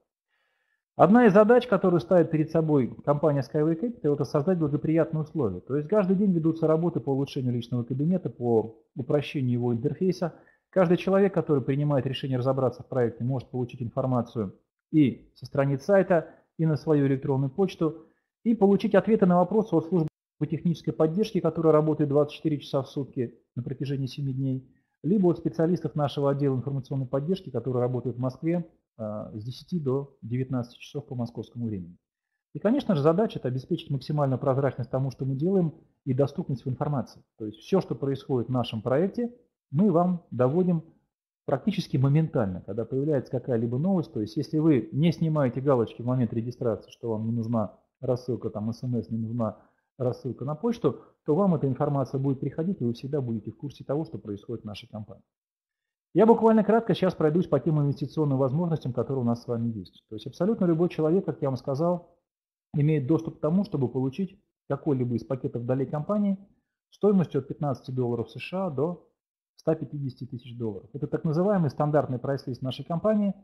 Одна из задач, которую ставит перед собой компания Skyway Capital, это создать благоприятные условия. То есть каждый день ведутся работы по улучшению личного кабинета, по упрощению его интерфейса. Каждый человек, который принимает решение разобраться в проекте, может получить информацию и со страниц сайта, и на свою электронную почту, и получить ответы на вопросы от службы по технической поддержке, которая работает 24 часа в сутки на протяжении 7 дней, либо от специалистов нашего отдела информационной поддержки, которые работают в Москве а, с 10 до 19 часов по московскому времени. И, конечно же, задача – это обеспечить максимальную прозрачность тому, что мы делаем, и доступность в информации. То есть все, что происходит в нашем проекте, мы вам доводим практически моментально, когда появляется какая-либо новость. То есть если вы не снимаете галочки в момент регистрации, что вам не нужна рассылка, там, смс, не нужна рассылка на почту, то вам эта информация будет приходить, и вы всегда будете в курсе того, что происходит в нашей компании. Я буквально кратко сейчас пройдусь по тем инвестиционным возможностям, которые у нас с вами есть. То есть абсолютно любой человек, как я вам сказал, имеет доступ к тому, чтобы получить какой-либо из пакетов долей компании стоимостью от 15 долларов США до 150 тысяч долларов. Это так называемый стандартный прайс-лист нашей компании.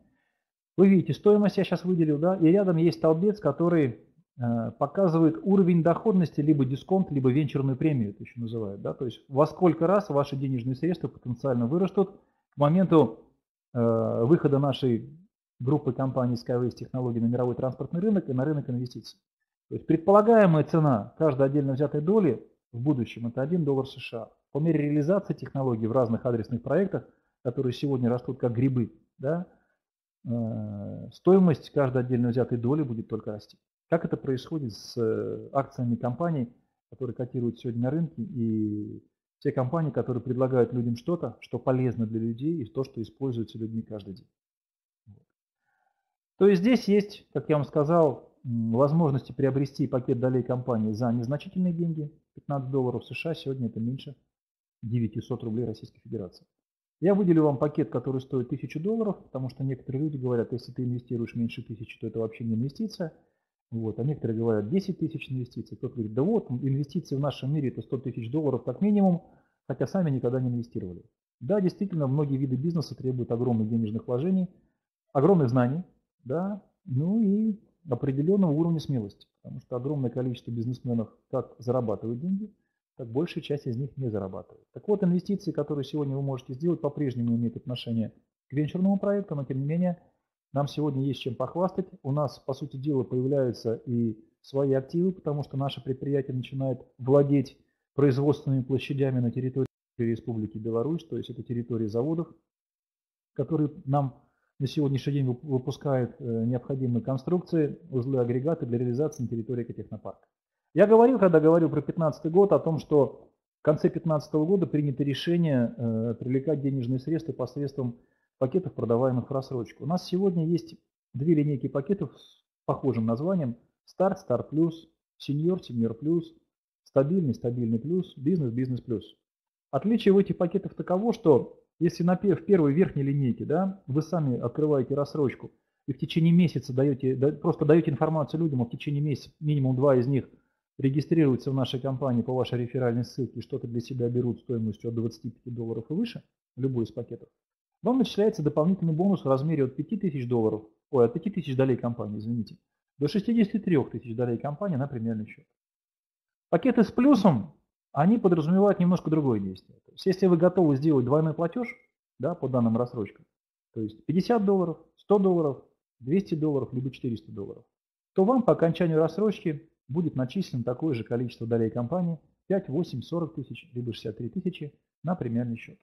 Вы видите, стоимость я сейчас выделил, да, и рядом есть столбец, который показывает уровень доходности, либо дисконт, либо венчурную премию, это еще называют. Да? То есть во сколько раз ваши денежные средства потенциально вырастут к моменту э, выхода нашей группы компаний Skyways технологий на мировой транспортный рынок и на рынок инвестиций. То есть предполагаемая цена каждой отдельно взятой доли в будущем это 1 доллар США. По мере реализации технологий в разных адресных проектах, которые сегодня растут как грибы, да, э, стоимость каждой отдельно взятой доли будет только расти. Как это происходит с э, акциями компаний, которые котируют сегодня на рынке, и те компании, которые предлагают людям что-то, что полезно для людей, и то, что используется людьми каждый день. То есть здесь есть, как я вам сказал, возможности приобрести пакет долей компании за незначительные деньги, 15 долларов США, сегодня это меньше 900 рублей Российской Федерации. Я выделю вам пакет, который стоит 1000 долларов, потому что некоторые люди говорят, если ты инвестируешь меньше 1000, то это вообще не инвестиция. Вот. А некоторые говорят 10 тысяч инвестиций. Кто-то говорит, да вот, инвестиции в нашем мире это 100 тысяч долларов как минимум, хотя сами никогда не инвестировали. Да, действительно, многие виды бизнеса требуют огромных денежных вложений, огромных знаний, да, ну и определенного уровня смелости, потому что огромное количество бизнесменов как зарабатывают деньги, так большая часть из них не зарабатывает. Так вот, инвестиции, которые сегодня вы можете сделать, по-прежнему имеют отношение к венчурному проекту, но тем не менее нам сегодня есть чем похвастать. У нас, по сути дела, появляются и свои активы, потому что наше предприятие начинает владеть производственными площадями на территории Республики Беларусь, то есть это территория заводов, которые нам на сегодняшний день выпускают э, необходимые конструкции, узлы, агрегаты для реализации на территории экотехнопарка. Я говорил, когда говорил про 2015 год, о том, что в конце 2015 года принято решение э, привлекать денежные средства посредством пакетов, продаваемых в рассрочку. У нас сегодня есть две линейки пакетов с похожим названием Старт, Старт Плюс, Сеньор, Сеньор Плюс, Стабильный, Стабильный Плюс, Бизнес, Бизнес Плюс. Отличие у этих пакетов таково, что если на, в первой верхней линейке да, вы сами открываете рассрочку и в течение месяца даете, да, просто даете информацию людям, а в течение месяца минимум два из них регистрируются в нашей компании по вашей реферальной ссылке и что-то для себя берут стоимостью от 25 долларов и выше, любой из пакетов, вам начисляется дополнительный бонус в размере от 5000 долларов, ой, от 5000 долей компании, извините, до 63 тысяч долей компании на премиальный счет. Пакеты с плюсом, они подразумевают немножко другое действие. То есть, если вы готовы сделать двойной платеж да, по данным рассрочкам, то есть 50 долларов, 100 долларов, 200 долларов, либо 400 долларов, то вам по окончанию рассрочки будет начислено такое же количество долей компании 5, 8, 40 тысяч, либо 63 тысячи на премиальный счет.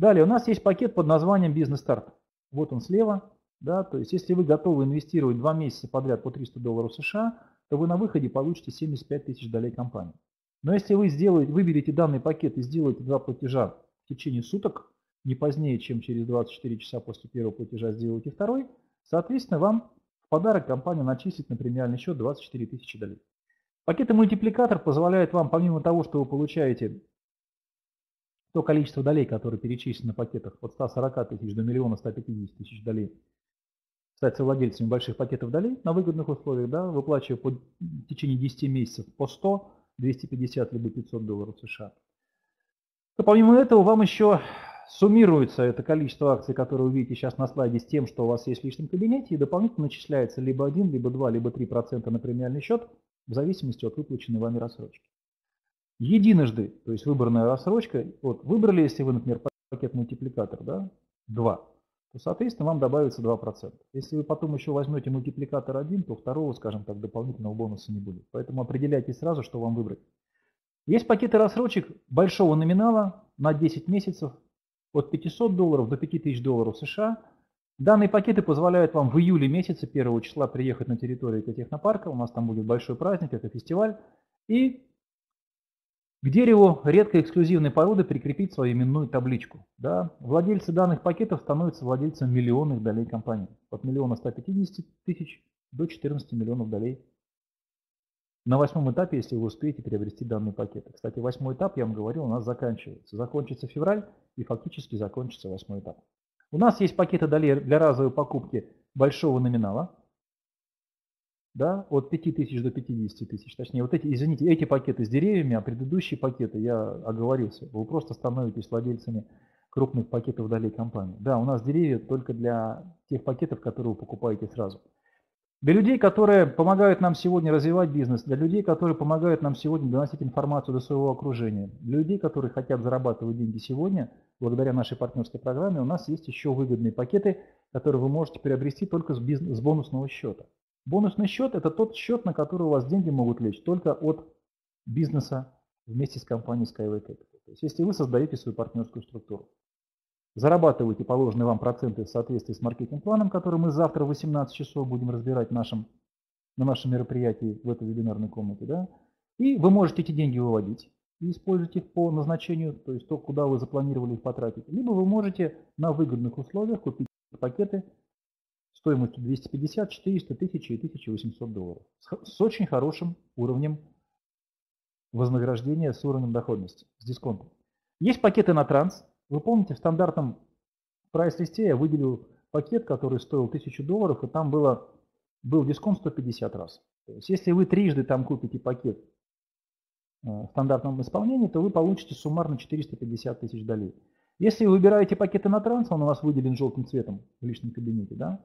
Далее у нас есть пакет под названием «Бизнес-старт». Вот он слева. Да, то есть если вы готовы инвестировать два месяца подряд по 300 долларов США, то вы на выходе получите 75 тысяч долей компании. Но если вы сделаете, выберете данный пакет и сделаете два платежа в течение суток, не позднее, чем через 24 часа после первого платежа сделаете второй, соответственно, вам в подарок компания начислит на премиальный счет 24 тысячи долей. Пакеты мультипликатор позволяет вам, помимо того, что вы получаете то количество долей, которые перечислены в пакетах от 140 тысяч до миллиона 150 тысяч долей, стать владельцами больших пакетов долей на выгодных условиях, да, выплачивая по, в течение 10 месяцев по 100, 250 либо 500 долларов США. То помимо этого вам еще суммируется это количество акций, которые вы видите сейчас на слайде, с тем, что у вас есть в личном кабинете, и дополнительно начисляется либо 1, либо 2, либо 3% на премиальный счет, в зависимости от выплаченной вами рассрочки единожды, то есть выбранная рассрочка, вот выбрали, если вы, например, пакет мультипликатор, да, 2, то, соответственно, вам добавится 2%. Если вы потом еще возьмете мультипликатор 1, то второго, скажем так, дополнительного бонуса не будет. Поэтому определяйте сразу, что вам выбрать. Есть пакеты рассрочек большого номинала на 10 месяцев от 500 долларов до 5000 долларов США. Данные пакеты позволяют вам в июле месяце 1 числа приехать на территорию экотехнопарка. У нас там будет большой праздник, это фестиваль. И к дереву редкой эксклюзивной породы прикрепить свою именную табличку. Да? Владельцы данных пакетов становятся владельцем миллионных долей компании. От миллиона 150 тысяч до 14 миллионов долей. На восьмом этапе, если вы успеете приобрести данные пакеты. Кстати, восьмой этап, я вам говорил, у нас заканчивается. Закончится февраль и фактически закончится восьмой этап. У нас есть пакеты долей для разовой покупки большого номинала да, от 5 тысяч до 50 тысяч. Точнее, вот эти, извините, эти пакеты с деревьями, а предыдущие пакеты, я оговорился, вы просто становитесь владельцами крупных пакетов долей компании. Да, у нас деревья только для тех пакетов, которые вы покупаете сразу. Для людей, которые помогают нам сегодня развивать бизнес, для людей, которые помогают нам сегодня доносить информацию до своего окружения, для людей, которые хотят зарабатывать деньги сегодня, благодаря нашей партнерской программе, у нас есть еще выгодные пакеты, которые вы можете приобрести только с, бизнес, с бонусного счета. Бонусный счет – это тот счет, на который у вас деньги могут лечь только от бизнеса вместе с компанией Skyway Capital. То есть если вы создаете свою партнерскую структуру, зарабатываете положенные вам проценты в соответствии с маркетинг-планом, который мы завтра в 18 часов будем разбирать нашем, на нашем мероприятии в этой вебинарной комнате, да, и вы можете эти деньги выводить и использовать их по назначению, то есть то, куда вы запланировали их потратить. Либо вы можете на выгодных условиях купить пакеты стоимостью 250, 400, 1000 и 1800 долларов. С очень хорошим уровнем вознаграждения, с уровнем доходности, с дисконтом. Есть пакеты на транс. Вы помните, в стандартном прайс-листе я выделил пакет, который стоил 1000 долларов, и там было, был дисконт 150 раз. То есть если вы трижды там купите пакет э, в стандартном исполнении, то вы получите суммарно 450 тысяч долей. Если вы выбираете пакеты на транс, он у вас выделен желтым цветом в личном кабинете, да,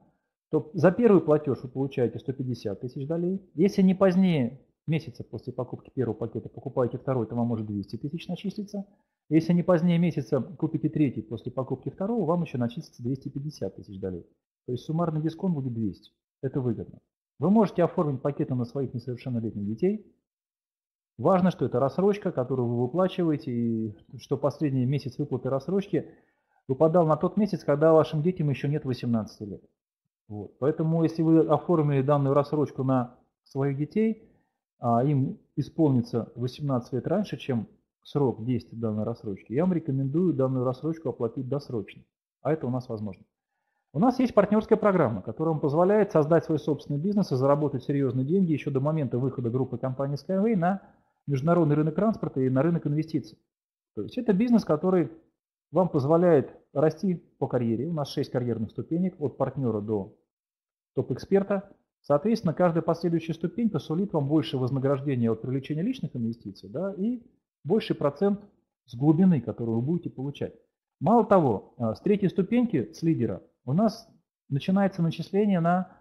то за первый платеж вы получаете 150 тысяч долей. Если не позднее месяца после покупки первого пакета покупаете второй, то вам может 200 тысяч начислиться. Если не позднее месяца купите третий после покупки второго, вам еще начислится 250 тысяч долей. То есть суммарный дисконт будет 200. Это выгодно. Вы можете оформить пакеты на своих несовершеннолетних детей. Важно, что это рассрочка, которую вы выплачиваете, и что последний месяц выплаты рассрочки выпадал на тот месяц, когда вашим детям еще нет 18 лет. Вот. Поэтому, если вы оформили данную рассрочку на своих детей, а им исполнится 18 лет раньше, чем срок действия данной рассрочки, я вам рекомендую данную рассрочку оплатить досрочно. А это у нас возможно. У нас есть партнерская программа, которая вам позволяет создать свой собственный бизнес и заработать серьезные деньги еще до момента выхода группы компании Skyway на международный рынок транспорта и на рынок инвестиций. То есть это бизнес, который вам позволяет расти по карьере. У нас 6 карьерных ступенек от партнера до топ-эксперта. Соответственно, каждая последующая ступень посулит вам больше вознаграждения от привлечения личных инвестиций да, и больший процент с глубины, которую вы будете получать. Мало того, а, с третьей ступеньки, с лидера, у нас начинается начисление на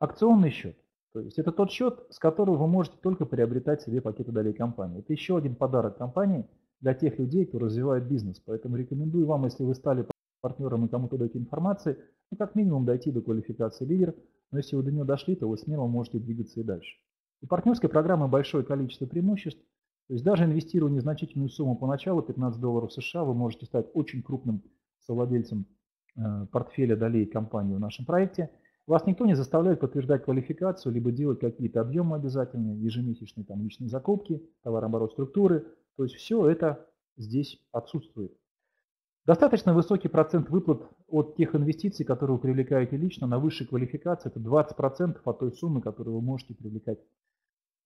акционный счет. То есть это тот счет, с которого вы можете только приобретать себе пакеты долей компании. Это еще один подарок компании для тех людей, кто развивает бизнес. Поэтому рекомендую вам, если вы стали партнером и кому-то даете информации, ну, как минимум дойти до квалификации лидер. Но если вы до нее дошли, то вы смело можете двигаться и дальше. У партнерской программы большое количество преимуществ. То есть даже инвестируя незначительную сумму поначалу, 15 долларов США, вы можете стать очень крупным совладельцем э, портфеля долей компании в нашем проекте. Вас никто не заставляет подтверждать квалификацию, либо делать какие-то объемы обязательные, ежемесячные там, личные закупки, товарооборот структуры. То есть все это здесь отсутствует. Достаточно высокий процент выплат от тех инвестиций, которые вы привлекаете лично на высшей квалификации. Это 20% от той суммы, которую вы можете привлекать.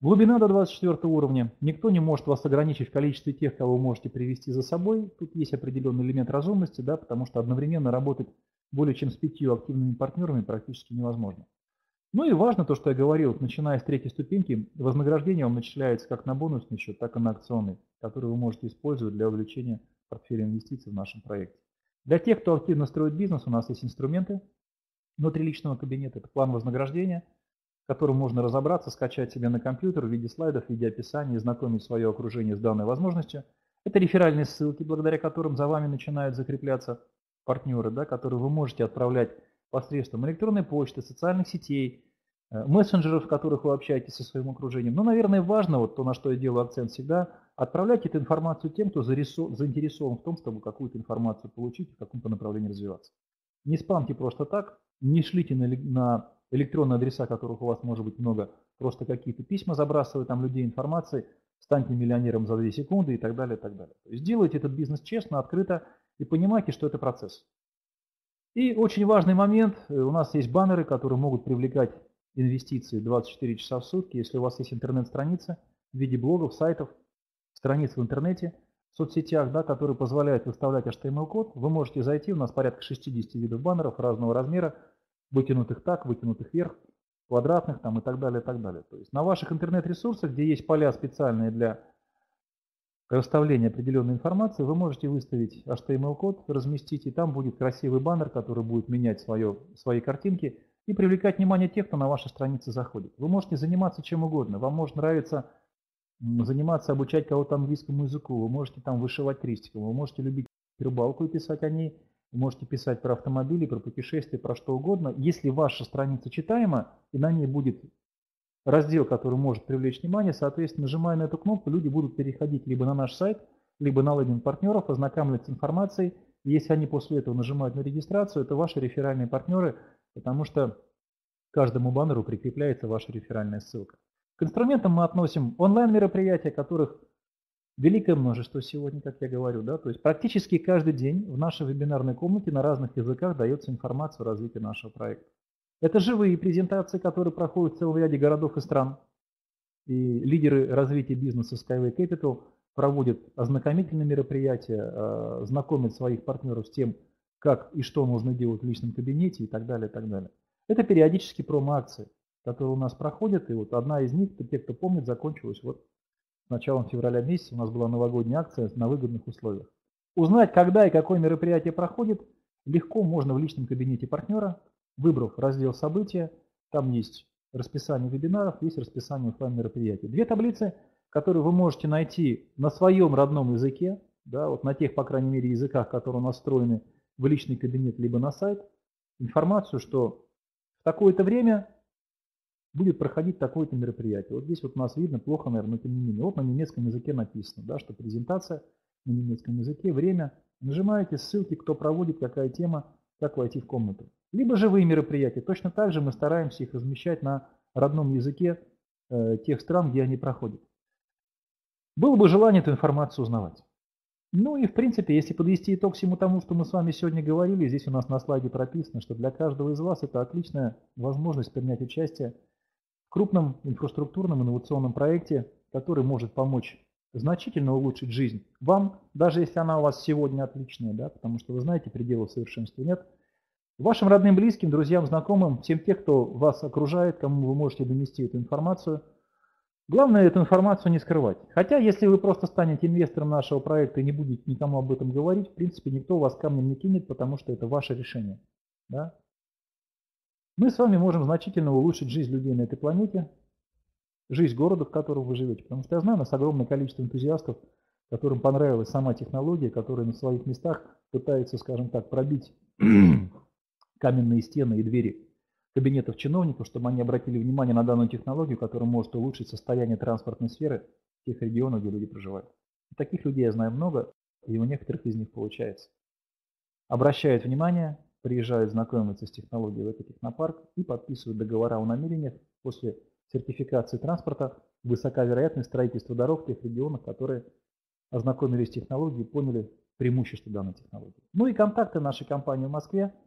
Глубина до 24 уровня. Никто не может вас ограничить в количестве тех, кого вы можете привести за собой. Тут есть определенный элемент разумности, да, потому что одновременно работать более чем с пятью активными партнерами практически невозможно. Ну и важно то, что я говорил, начиная с третьей ступеньки, вознаграждение вам начисляется как на бонусный счет, так и на акционный, который вы можете использовать для увеличения портфеля инвестиций в нашем проекте. Для тех, кто активно строит бизнес, у нас есть инструменты внутри личного кабинета. Это план вознаграждения, которым можно разобраться, скачать себе на компьютер в виде слайдов, в виде описания, знакомить свое окружение с данной возможностью. Это реферальные ссылки, благодаря которым за вами начинают закрепляться партнеры, да, которые вы можете отправлять посредством электронной почты, социальных сетей, э, мессенджеров, в которых вы общаетесь со своим окружением. Но, наверное, важно, вот то, на что я делаю акцент всегда, отправлять эту информацию тем, кто заинтересован в том, чтобы какую-то информацию получить в каком-то направлении развиваться. Не спамьте просто так, не шлите на, электронные адреса, которых у вас может быть много, просто какие-то письма забрасывая там людей информацией, станьте миллионером за 2 секунды и так далее, и так далее. То есть делайте этот бизнес честно, открыто и понимайте, что это процесс. И очень важный момент, э, у нас есть баннеры, которые могут привлекать инвестиции 24 часа в сутки. Если у вас есть интернет-страница в виде блогов, сайтов, страниц в интернете, в соцсетях, да, которые позволяют выставлять HTML-код, вы можете зайти, у нас порядка 60 видов баннеров разного размера, вытянутых так, вытянутых вверх, квадратных там и так далее, и так далее. То есть на ваших интернет-ресурсах, где есть поля специальные для расставления определенной информации, вы можете выставить HTML-код, разместить, и там будет красивый баннер, который будет менять свое, свои картинки и привлекать внимание тех, кто на ваши страницы заходит. Вы можете заниматься чем угодно. Вам может нравиться заниматься, обучать кого-то английскому языку, вы можете там вышивать крестиком, вы можете любить рыбалку и писать о ней, вы можете писать про автомобили, про путешествия, про что угодно. Если ваша страница читаема, и на ней будет раздел, который может привлечь внимание, соответственно, нажимая на эту кнопку, люди будут переходить либо на наш сайт, либо на лендинг партнеров, ознакомиться с информацией. И если они после этого нажимают на регистрацию, это ваши реферальные партнеры, потому что каждому баннеру прикрепляется ваша реферальная ссылка. К инструментам мы относим онлайн-мероприятия, которых великое множество сегодня, как я говорю. Да? То есть практически каждый день в нашей вебинарной комнате на разных языках дается информация о развитии нашего проекта. Это живые презентации, которые проходят в целом ряде городов и стран. И лидеры развития бизнеса Skyway Capital проводит ознакомительные мероприятия, э, знакомит своих партнеров с тем, как и что нужно делать в личном кабинете и так далее, и так далее. Это периодически промо-акции, которые у нас проходят, и вот одна из них, те, кто помнит, закончилась вот с началом февраля месяца, у нас была новогодняя акция на выгодных условиях. Узнать, когда и какое мероприятие проходит, легко можно в личном кабинете партнера, выбрав раздел «События», там есть расписание вебинаров, есть расписание офлайн мероприятий. Две таблицы, которые вы можете найти на своем родном языке, да, вот на тех, по крайней мере, языках, которые настроены в личный кабинет либо на сайт, информацию, что в такое-то время будет проходить такое-то мероприятие. Вот здесь вот у нас видно, плохо, наверное, но тем не менее. Вот на немецком языке написано, да, что презентация на немецком языке, время. Нажимаете ссылки, кто проводит, какая тема, как войти в комнату. Либо живые мероприятия. Точно так же мы стараемся их размещать на родном языке э, тех стран, где они проходят. Было бы желание эту информацию узнавать. Ну и в принципе, если подвести итог всему тому, что мы с вами сегодня говорили, здесь у нас на слайде прописано, что для каждого из вас это отличная возможность принять участие в крупном инфраструктурном инновационном проекте, который может помочь значительно улучшить жизнь вам, даже если она у вас сегодня отличная, да, потому что вы знаете, пределов совершенства нет – Вашим родным, близким, друзьям, знакомым, всем тех, кто вас окружает, кому вы можете донести эту информацию. Главное эту информацию не скрывать. Хотя, если вы просто станете инвестором нашего проекта и не будете никому об этом говорить, в принципе, никто вас камнем не кинет, потому что это ваше решение. Да? Мы с вами можем значительно улучшить жизнь людей на этой планете, жизнь города, в котором вы живете. Потому что я знаю, у нас огромное количество энтузиастов, которым понравилась сама технология, которые на своих местах пытаются, скажем так, пробить каменные стены и двери кабинетов чиновников, чтобы они обратили внимание на данную технологию, которая может улучшить состояние транспортной сферы тех регионах, где люди проживают. И таких людей я знаю много, и у некоторых из них получается. Обращают внимание, приезжают знакомиться с технологией в этот технопарк и подписывают договора о намерениях после сертификации транспорта, высока вероятность строительства дорог в тех регионах, которые ознакомились с технологией и поняли преимущество данной технологии. Ну и контакты нашей компании в Москве –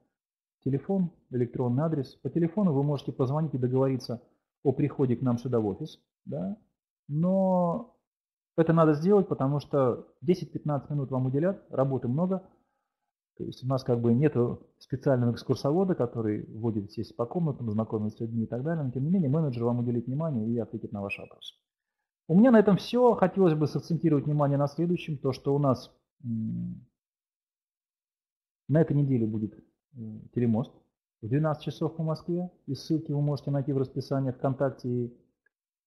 телефон, электронный адрес. По телефону вы можете позвонить и договориться о приходе к нам сюда в офис. Да? Но это надо сделать, потому что 10-15 минут вам уделят, работы много. То есть у нас как бы нет специального экскурсовода, который вводит здесь по комнатам, знакомит с людьми и так далее. Но тем не менее менеджер вам уделит внимание и ответит на ваш вопрос. У меня на этом все. Хотелось бы сакцентировать внимание на следующем. То, что у нас на этой неделе будет телемост в 12 часов по Москве. И ссылки вы можете найти в расписании ВКонтакте и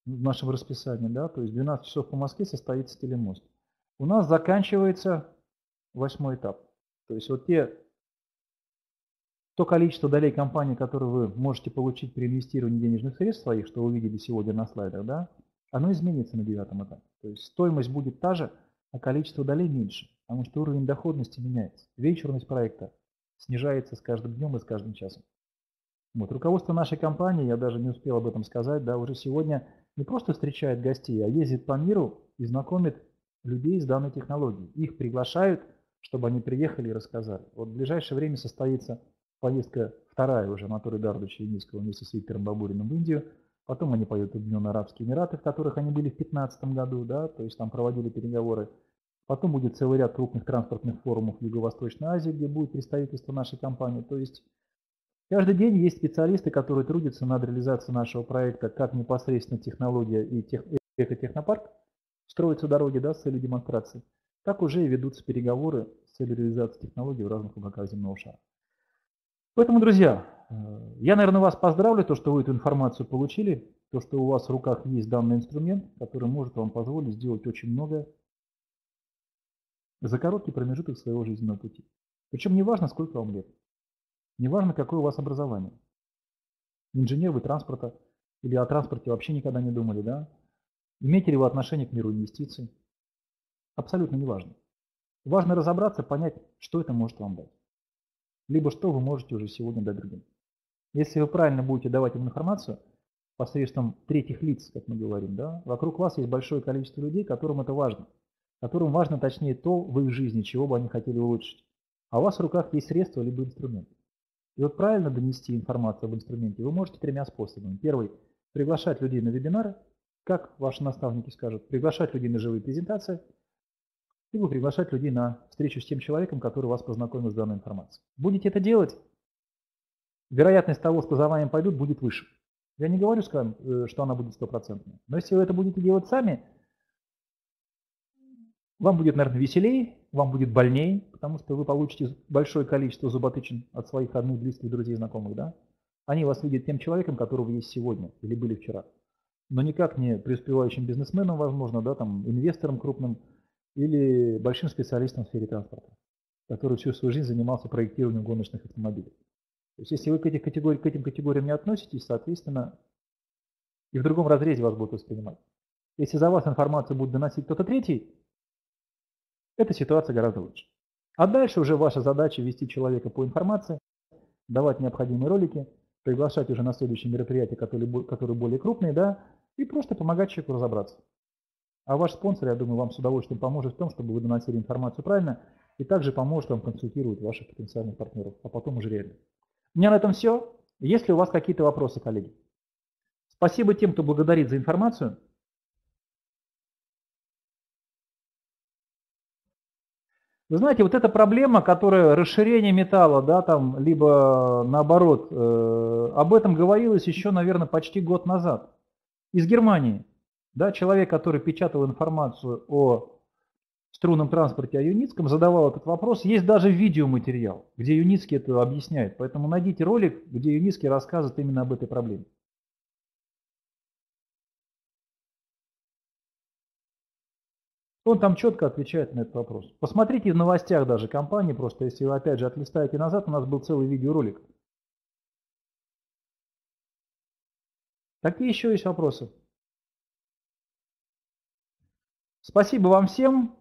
в нашем расписании. Да? То есть 12 часов по Москве состоится телемост. У нас заканчивается восьмой этап. То есть вот те, то количество долей компании, которые вы можете получить при инвестировании денежных средств своих, что вы видели сегодня на слайдах, да, оно изменится на девятом этапе. То есть стоимость будет та же, а количество долей меньше, потому что уровень доходности меняется. Вечерность проекта снижается с каждым днем и с каждым часом. Вот. Руководство нашей компании, я даже не успел об этом сказать, да, уже сегодня не просто встречает гостей, а ездит по миру и знакомит людей с данной технологией. Их приглашают, чтобы они приехали и рассказали. Вот в ближайшее время состоится поездка вторая уже Анатолия Дардовича Ениского вместе с Виктором Бабуриным в Индию. Потом они поедут в Объединенные Арабские Эмираты, в которых они были в 2015 году, да, то есть там проводили переговоры Потом будет целый ряд крупных транспортных форумов в Юго-Восточной Азии, где будет представительство нашей компании. То есть каждый день есть специалисты, которые трудятся над реализацией нашего проекта, как непосредственно технология и тех, экотехнопарк строятся дороги да, с целью демонстрации, так уже и ведутся переговоры с целью реализации технологий в разных уголках земного шара. Поэтому, друзья, э, я, наверное, вас поздравлю, то, что вы эту информацию получили, то, что у вас в руках есть данный инструмент, который может вам позволить сделать очень многое за короткий промежуток своего жизненного пути. Причем не важно, сколько вам лет. Не важно, какое у вас образование. Инженер вы транспорта или о транспорте вообще никогда не думали, да? Имеете ли вы отношение к миру инвестиций? Абсолютно не важно. Важно разобраться, понять, что это может вам дать. Либо что вы можете уже сегодня дать другим. Если вы правильно будете давать им информацию, посредством третьих лиц, как мы говорим, да, вокруг вас есть большое количество людей, которым это важно – которым важно точнее то в их жизни, чего бы они хотели улучшить. А у вас в руках есть средства либо инструмент. И вот правильно донести информацию об инструменте вы можете тремя способами. Первый – приглашать людей на вебинары, как ваши наставники скажут, приглашать людей на живые презентации, либо приглашать людей на встречу с тем человеком, который вас познакомил с данной информацией. Будете это делать, вероятность того, что за вами пойдут, будет выше. Я не говорю, э, что она будет стопроцентной. Но если вы это будете делать сами, вам будет, наверное, веселее, вам будет больнее, потому что вы получите большое количество зуботычин от своих родных, близких, друзей, знакомых. Да? Они вас видят тем человеком, которого есть сегодня или были вчера. Но никак не преуспевающим бизнесменом, возможно, да, там, инвестором крупным или большим специалистом в сфере транспорта, который всю свою жизнь занимался проектированием гоночных автомобилей. То есть если вы к, этих категори к этим категориям не относитесь, соответственно, и в другом разрезе вас будут воспринимать. Если за вас информацию будет доносить кто-то третий, эта ситуация гораздо лучше. А дальше уже ваша задача вести человека по информации, давать необходимые ролики, приглашать уже на следующие мероприятия, которые, которые более крупные, да, и просто помогать человеку разобраться. А ваш спонсор, я думаю, вам с удовольствием поможет в том, чтобы вы доносили информацию правильно, и также поможет вам консультировать ваших потенциальных партнеров, а потом уже реально. У меня на этом все. Есть ли у вас какие-то вопросы, коллеги? Спасибо тем, кто благодарит за информацию. Вы знаете, вот эта проблема, которая расширение металла, да, там, либо наоборот, э, об этом говорилось еще, наверное, почти год назад. Из Германии. Да, человек, который печатал информацию о струнном транспорте о Юницком, задавал этот вопрос. Есть даже видеоматериал, где Юницкий это объясняет. Поэтому найдите ролик, где Юницкий рассказывает именно об этой проблеме. Он там четко отвечает на этот вопрос. Посмотрите в новостях даже компании, просто если вы опять же отлистаете назад, у нас был целый видеоролик. Какие еще есть вопросы? Спасибо вам всем.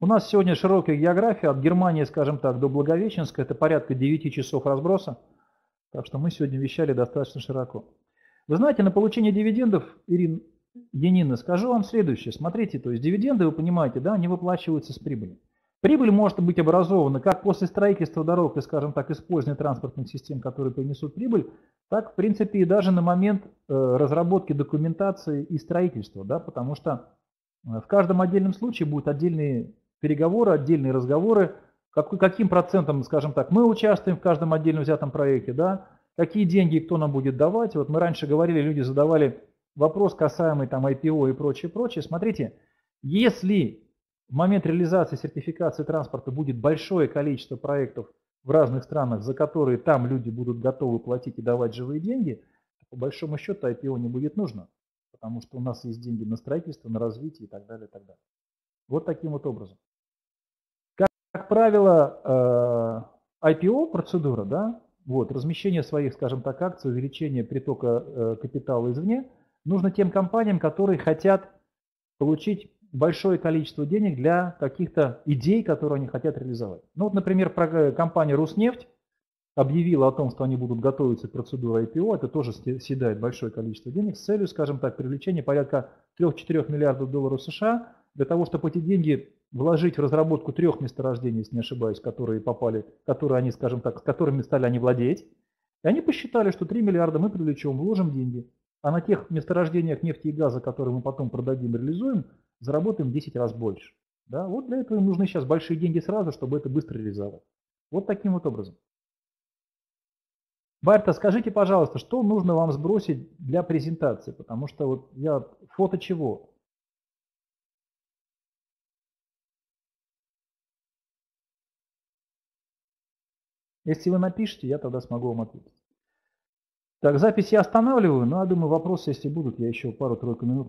У нас сегодня широкая география, от Германии, скажем так, до Благовещенска, это порядка 9 часов разброса, так что мы сегодня вещали достаточно широко. Вы знаете, на получение дивидендов, Ирина Янина, скажу вам следующее. Смотрите, то есть дивиденды, вы понимаете, да, они выплачиваются с прибыли. Прибыль может быть образована как после строительства дорог и, скажем так, использования транспортных систем, которые принесут прибыль, так, в принципе, и даже на момент э, разработки документации и строительства, да, потому что э, в каждом отдельном случае будут отдельные переговоры, отдельные разговоры, как, каким процентом, скажем так, мы участвуем в каждом отдельно взятом проекте, да, какие деньги кто нам будет давать. Вот мы раньше говорили, люди задавали вопрос, касаемый там IPO и прочее, прочее. Смотрите, если в момент реализации сертификации транспорта будет большое количество проектов в разных странах, за которые там люди будут готовы платить и давать живые деньги, то по большому счету IPO не будет нужно, потому что у нас есть деньги на строительство, на развитие и так далее, и так далее. Вот таким вот образом как правило, IPO э, процедура, да, вот, размещение своих, скажем так, акций, увеличение притока э, капитала извне, нужно тем компаниям, которые хотят получить большое количество денег для каких-то идей, которые они хотят реализовать. Ну вот, например, э, компания «Руснефть» объявила о том, что они будут готовиться к процедуре IPO, это тоже съедает большое количество денег с целью, скажем так, привлечения порядка 3-4 миллиардов долларов США для того, чтобы эти деньги вложить в разработку трех месторождений, если не ошибаюсь, которые попали, которые они, скажем так, с которыми стали они владеть. И они посчитали, что 3 миллиарда мы привлечем, вложим деньги. А на тех месторождениях нефти и газа, которые мы потом продадим, реализуем, заработаем 10 раз больше. Да? Вот для этого им нужны сейчас большие деньги сразу, чтобы это быстро реализовать. Вот таким вот образом. Барта, скажите, пожалуйста, что нужно вам сбросить для презентации? Потому что вот я фото чего? Если вы напишите, я тогда смогу вам ответить. Так, запись я останавливаю, но я думаю, вопросы, если будут, я еще пару-тройку минут